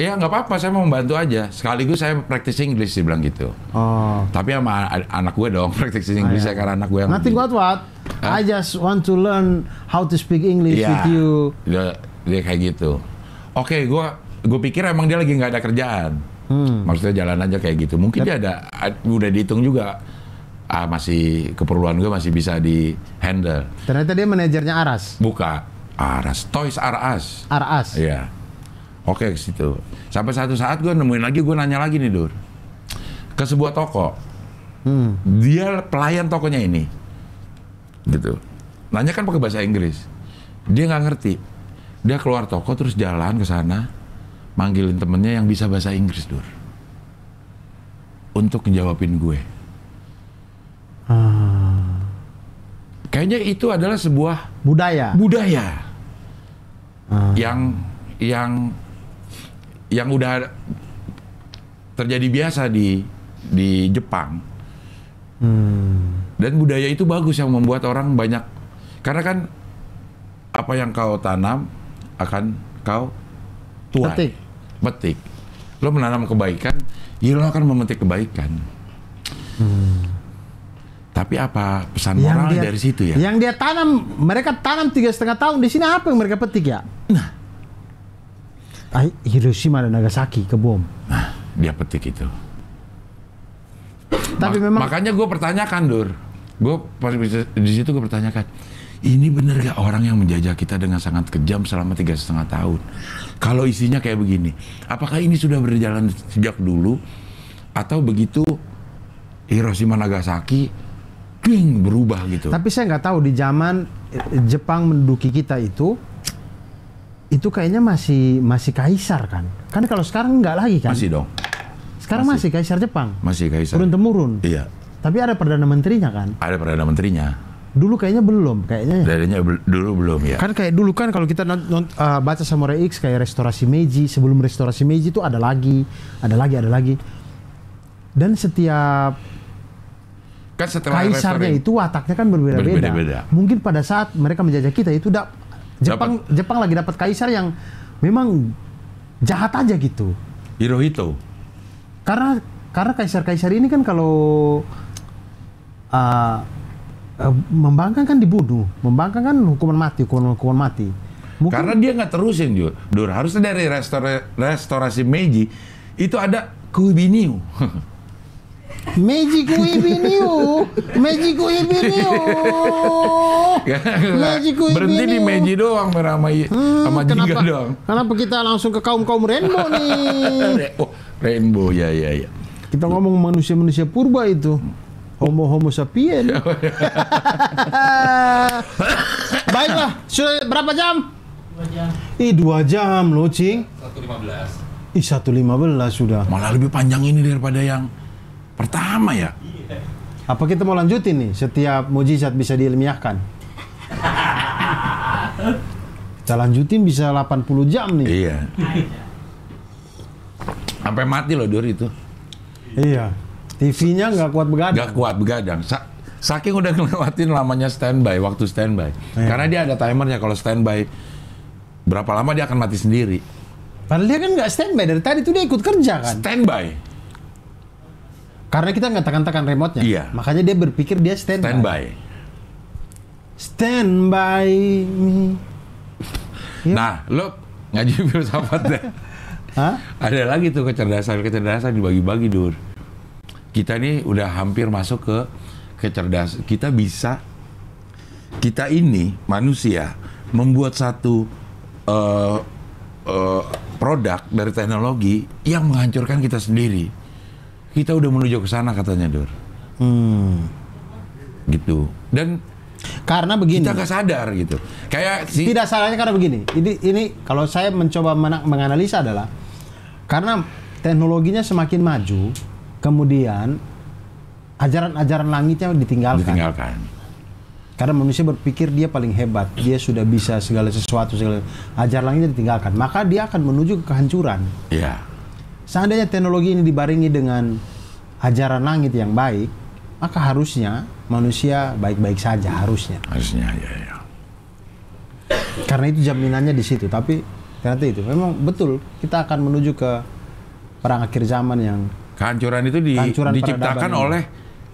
Iya, nggak apa-apa, saya mau membantu aja. Sekaligus saya practice English, dia bilang gitu. Oh. Tapi sama anak gue dong, (laughs) practice English iya. ya, karena anak gue yang... Nothing what what. I just want to learn how to speak English Iya, with you. Dia, dia kayak gitu. Oke, gue gue pikir emang dia lagi nggak ada kerjaan. Hmm. Maksudnya jalan aja kayak gitu. Mungkin dia ada, udah dihitung juga. Ah, masih keperluan gue masih bisa di handle. Ternyata dia manajernya Aras. Buka Aras, Toys R Us. Aras. Iya. Oke ke situ. Sampai satu saat gue nemuin lagi, gue nanya lagi nih Dur. Ke sebuah toko. Hmm. Dia pelayan tokonya ini. Gitu. Nanya kan pakai bahasa Inggris. Dia nggak ngerti. Dia keluar toko terus jalan ke sana. Manggilin temennya yang bisa bahasa Inggris Dur. Untuk ngejawabin gue. Kayaknya itu adalah sebuah Budaya. budaya. Yang yang yang udah terjadi biasa di di Jepang. Dan budaya itu bagus yang membuat orang banyak karena kan apa yang kau tanam akan kau tuai. Petik. petik lo menanam kebaikan ya lo akan memetik kebaikan tapi apa pesan moral dari situ ya Yang dia tanam, mereka tanam tiga setengah tahun di sini apa yang mereka petik ya? Nah, Hiroshima dan Nagasaki ke bom. Nah, dia petik itu. Tapi Ma- memang makanya gue pertanyakan Dur, gue pas di- di situ gue pertanyakan, ini bener gak orang yang menjajah kita dengan sangat kejam selama tiga setengah tahun? Kalau isinya kayak begini, apakah ini sudah berjalan sejak dulu atau begitu Hiroshima Nagasaki, ding, berubah gitu? Tapi saya nggak tahu di zaman eh, Jepang menduduki kita itu, itu kayaknya masih masih kaisar kan? Kan kalau sekarang nggak lagi kan? Masih dong, Sekarang masih, kaisar Jepang, masih kaisar. turun temurun. Iya, Tapi ada perdana menterinya kan? ada perdana menterinya. Dulu kayaknya belum, kayaknya. Dadanya dulu belum ya. Kan kayak dulu kan kalau kita non- non- uh, baca Samurai X kayak restorasi Meiji, sebelum restorasi Meiji itu ada lagi, ada lagi, ada lagi. Dan setiap Kan setelah kaisarnya restoran- itu wataknya kan berbeda-beda. Mungkin pada saat mereka menjajah kita itu da- Jepang Jepang lagi dapat kaisar yang memang jahat aja gitu. Hirohito. Karena karena kaisar-kaisar ini kan kalau uh, uh, membangkang kan dibunuh, membangkang kan hukuman mati, hukuman hukuman mati. Mungkin Karena dia nggak terusin, Jur. Dur, harusnya dari restora- restorasi Meiji itu ada Kuibiniu. (laughs) Meiji kui biniu, Meiji kui biniu, Meiji kui Berhenti di. Meiji doang, merah sama, Hmm, sama Jiga kenapa, doang. kenapa kita langsung ke kaum kaum rainbow nih? Oh, Rainbow, ya, ya, ya. Kita ngomong manusia-manusia purba itu. Homo homo sapien. (laughs) Baiklah, sudah berapa jam? Ih, dua jam loh, Cing. 115. Ih, 1.15 sudah. Malah lebih panjang ini daripada yang pertama ya. Apa kita mau lanjutin nih? Setiap mujizat bisa diilmiahkan. Kita lanjutin bisa 80 jam nih. Iya. Sampai mati loh Dur itu. Iya. TV-nya nggak kuat begadang. Gak kuat begadang. Sa- saking udah (laughs) ngelewatin lamanya standby, waktu standby. Iya. Karena dia ada timernya kalau standby. Berapa lama dia akan mati sendiri. Padahal dia kan nggak standby dari tadi tuh dia ikut kerja kan. Standby. Karena kita nggak tekan-tekan remote-nya. Iya. Makanya dia berpikir dia standby. Standby. Stand by me. Iya. Nah, lo ngaji (laughs) filsafat deh. Hah? Ada lagi tuh kecerdasan-kecerdasan dibagi-bagi, Dur. Kita ini udah hampir masuk ke kecerdasan. Kita bisa, kita ini manusia membuat satu eh, eh, produk dari teknologi yang menghancurkan kita sendiri. Kita udah menuju ke sana katanya, Dur. Hmm. Gitu. Dan Karena begini. kita nggak sadar gitu. Kayak si Tidak salahnya karena begini. Ini ini kalau saya mencoba mena- menganalisa adalah karena teknologinya semakin maju, kemudian ajaran-ajaran langitnya ditinggalkan. ditinggalkan. Karena manusia berpikir dia paling hebat, dia sudah bisa segala sesuatu, segala ajaran langitnya ditinggalkan, maka dia akan menuju ke kehancuran. Iya. Seandainya teknologi ini dibarengi dengan ajaran langit yang baik, maka harusnya manusia baik-baik saja harusnya. Harusnya ya ya. Karena itu jaminannya di situ. Tapi ternyata itu memang betul kita akan menuju ke perang akhir zaman yang Kehancuran itu di- Kehancuran diciptakan ini. oleh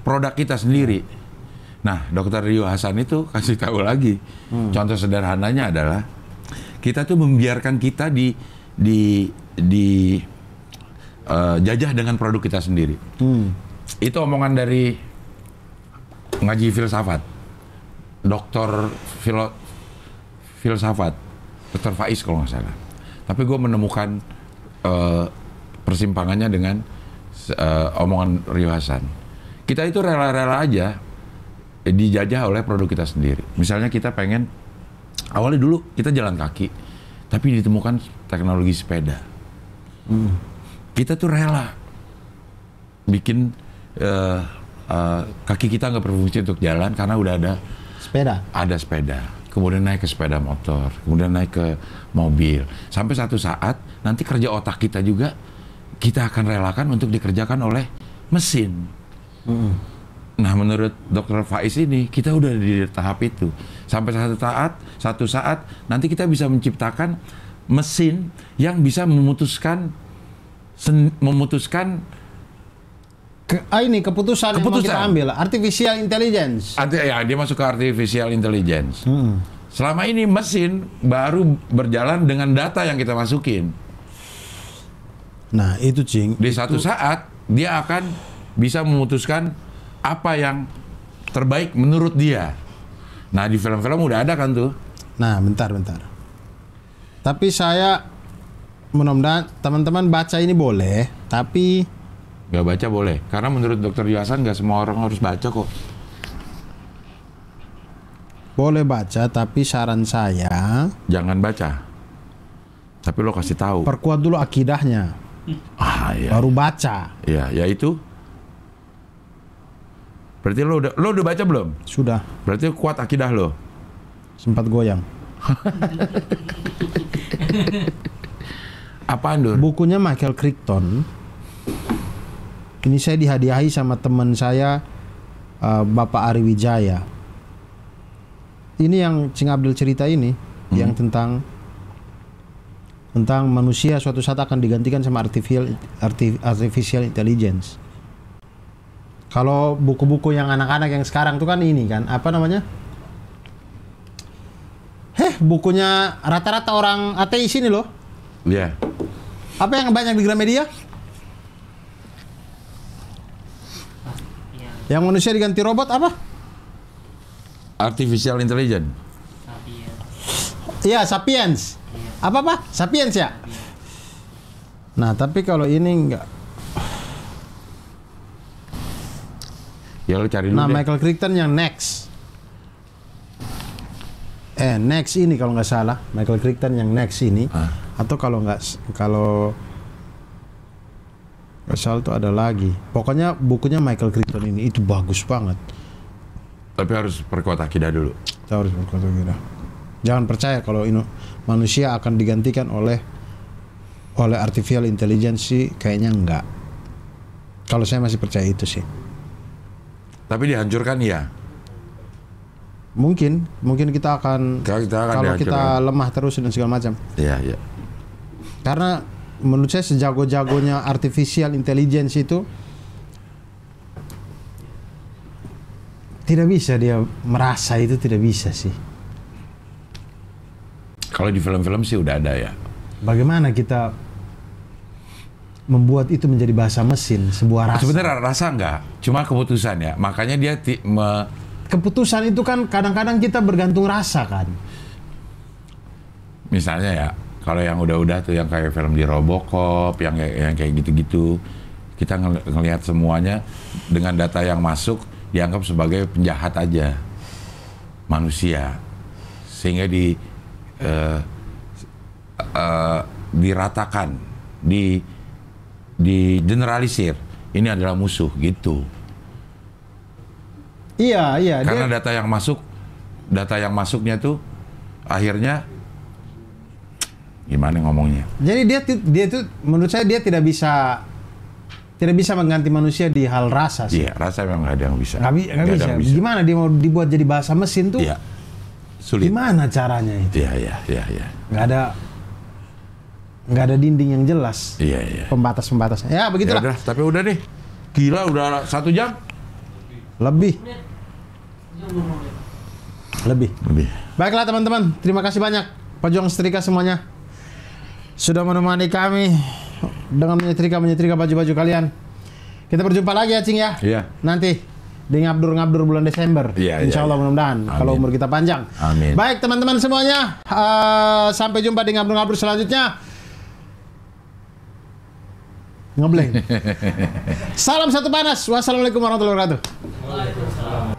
produk kita sendiri. Nah, Dokter Rio Hasan itu kasih tahu lagi. Hmm. Contoh sederhananya adalah kita tuh membiarkan kita di di di eh, jajah dengan produk kita sendiri. hmm, Itu omongan dari ngaji filsafat. Dokter filo, filsafat. Dokter Faiz kalau nggak salah. Tapi gue menemukan eh, persimpangannya dengan eh, omongan Rio Hasan. Kita itu rela-rela aja dijajah oleh produk kita sendiri. Misalnya kita pengen awalnya dulu kita jalan kaki, tapi ditemukan teknologi sepeda. Kita tuh rela bikin eh, eh, kaki kita nggak berfungsi untuk jalan karena udah ada sepeda. ada sepeda, kemudian naik ke sepeda motor, kemudian naik ke mobil, sampai satu saat nanti kerja otak kita juga kita akan relakan untuk dikerjakan oleh mesin. Nah, menurut Dokter Faiz ini kita udah di tahap itu. Sampai satu saat, satu saat nanti kita bisa menciptakan mesin yang bisa memutuskan memutuskan Ke, ah, ini keputusan, yang mau kita Keputusan. ambil artificial intelligence. arti ya dia masuk ke artificial intelligence. Hmm. Selama ini mesin baru berjalan dengan data yang kita masukin. Nah itu cing. Di satu saat dia akan bisa memutuskan apa yang terbaik menurut dia. Nah di film-film udah ada kan tuh. Nah bentar bentar. Tapi saya mudah-mudahan teman-teman baca ini boleh, tapi Gak baca boleh. Karena menurut dokter Yuasan gak semua orang harus baca kok. boleh baca. Tapi saran saya Jangan baca. Tapi lo kasih tahu. perkuat dulu akidahnya, Ah ya. baru baca. Ya, yaitu. Berarti lo udah lo udah baca belum? Sudah Berarti kuat akidah lo. sempat goyang. (laughs) Apaan Dur? Bukunya Michael Crichton. Ini saya dihadiahi sama teman saya uh, Bapak Ari Wijaya. Ini yang Cing Abdul cerita ini yang tentang tentang manusia suatu saat akan digantikan sama artificial arti- artificial intelligence. Kalau buku-buku yang anak-anak yang sekarang tuh kan ini kan apa namanya? Heh, bukunya rata-rata orang ateis ini loh. Ya. Apa yang banyak di Gramedia? Yang manusia diganti robot apa? Artificial intelligence. Ya. Iya, Sapiens. Apa apa? Sapiens ya? Nah, tapi kalau ini enggak. Ya lo cari dulu Nah, deh. Michael Crichton yang next. Eh, next ini kalau nggak salah, Michael Crichton yang next ini. Ah. Atau kalau nggak kalau salah tuh ada lagi. Pokoknya bukunya Michael Crichton ini itu bagus banget. Tapi harus perkuat akidah dulu. Kita harus berkata kira. Jangan percaya kalau ini manusia akan digantikan oleh oleh artificial intelligence sih kayaknya enggak. Kalau saya masih percaya itu sih. Tapi dihancurkan ya. Mungkin mungkin kita akan Kalau kita akan kalau kita lemah terus dan segala macam. Iya, iya. Karena menurut saya sejago-jagonya artificial intelligence itu tidak bisa dia merasa itu tidak bisa sih. Kalau di film-film sih udah ada ya. Bagaimana kita membuat itu menjadi bahasa mesin sebuah rasa? Sebenarnya rasa enggak, cuma keputusan ya. Makanya dia me- Keputusan itu kan kadang-kadang kita bergantung rasa kan. misalnya ya, kalau yang udah-udah tuh yang kayak film di Robocop, yang kayak- yang kayak gitu-gitu, kita ngel- ngelihat semuanya dengan data yang masuk dianggap sebagai penjahat aja manusia, sehingga di eh, eh, diratakan, di di generalisir ini adalah musuh gitu. Iya, iya. Karena Dia, data yang masuk, data yang masuknya tuh akhirnya gimana ngomongnya? jadi dia dia itu menurut saya dia tidak bisa tidak bisa mengganti manusia di hal rasa sih. Iya, rasa memang nggak ada yang bisa. Nggak, bi- Nggak ada bisa. yang bisa. Gimana dia mau dibuat jadi bahasa mesin tuh? Iya, sulit. Gimana caranya itu? Iya, iya, iya, iya. Nggak ada nggak ada dinding yang jelas. Iya, iya. Pembatas-pembatasnya. Ya Ya begitulah. udah, tapi udah deh. Gila, udah satu jam. Lebih. Lebih. Lebih. Baiklah teman-teman, terima kasih banyak pejuang setrika semuanya sudah menemani kami dengan menyetrika menyetrika baju-baju kalian. Kita berjumpa lagi ya Cing ya. Iya. Nanti di ngabdur-ngabdur bulan Desember. Iya, Insya iya, Allah iya. mudah-mudahan kalau Amin. umur kita panjang. Amin. Baik teman-teman semuanya, eh, sampai jumpa di ngabdur-ngabdur selanjutnya. Ngebleng. (laughs) Salam satu panas. Wassalamualaikum warahmatullahi wabarakatuh.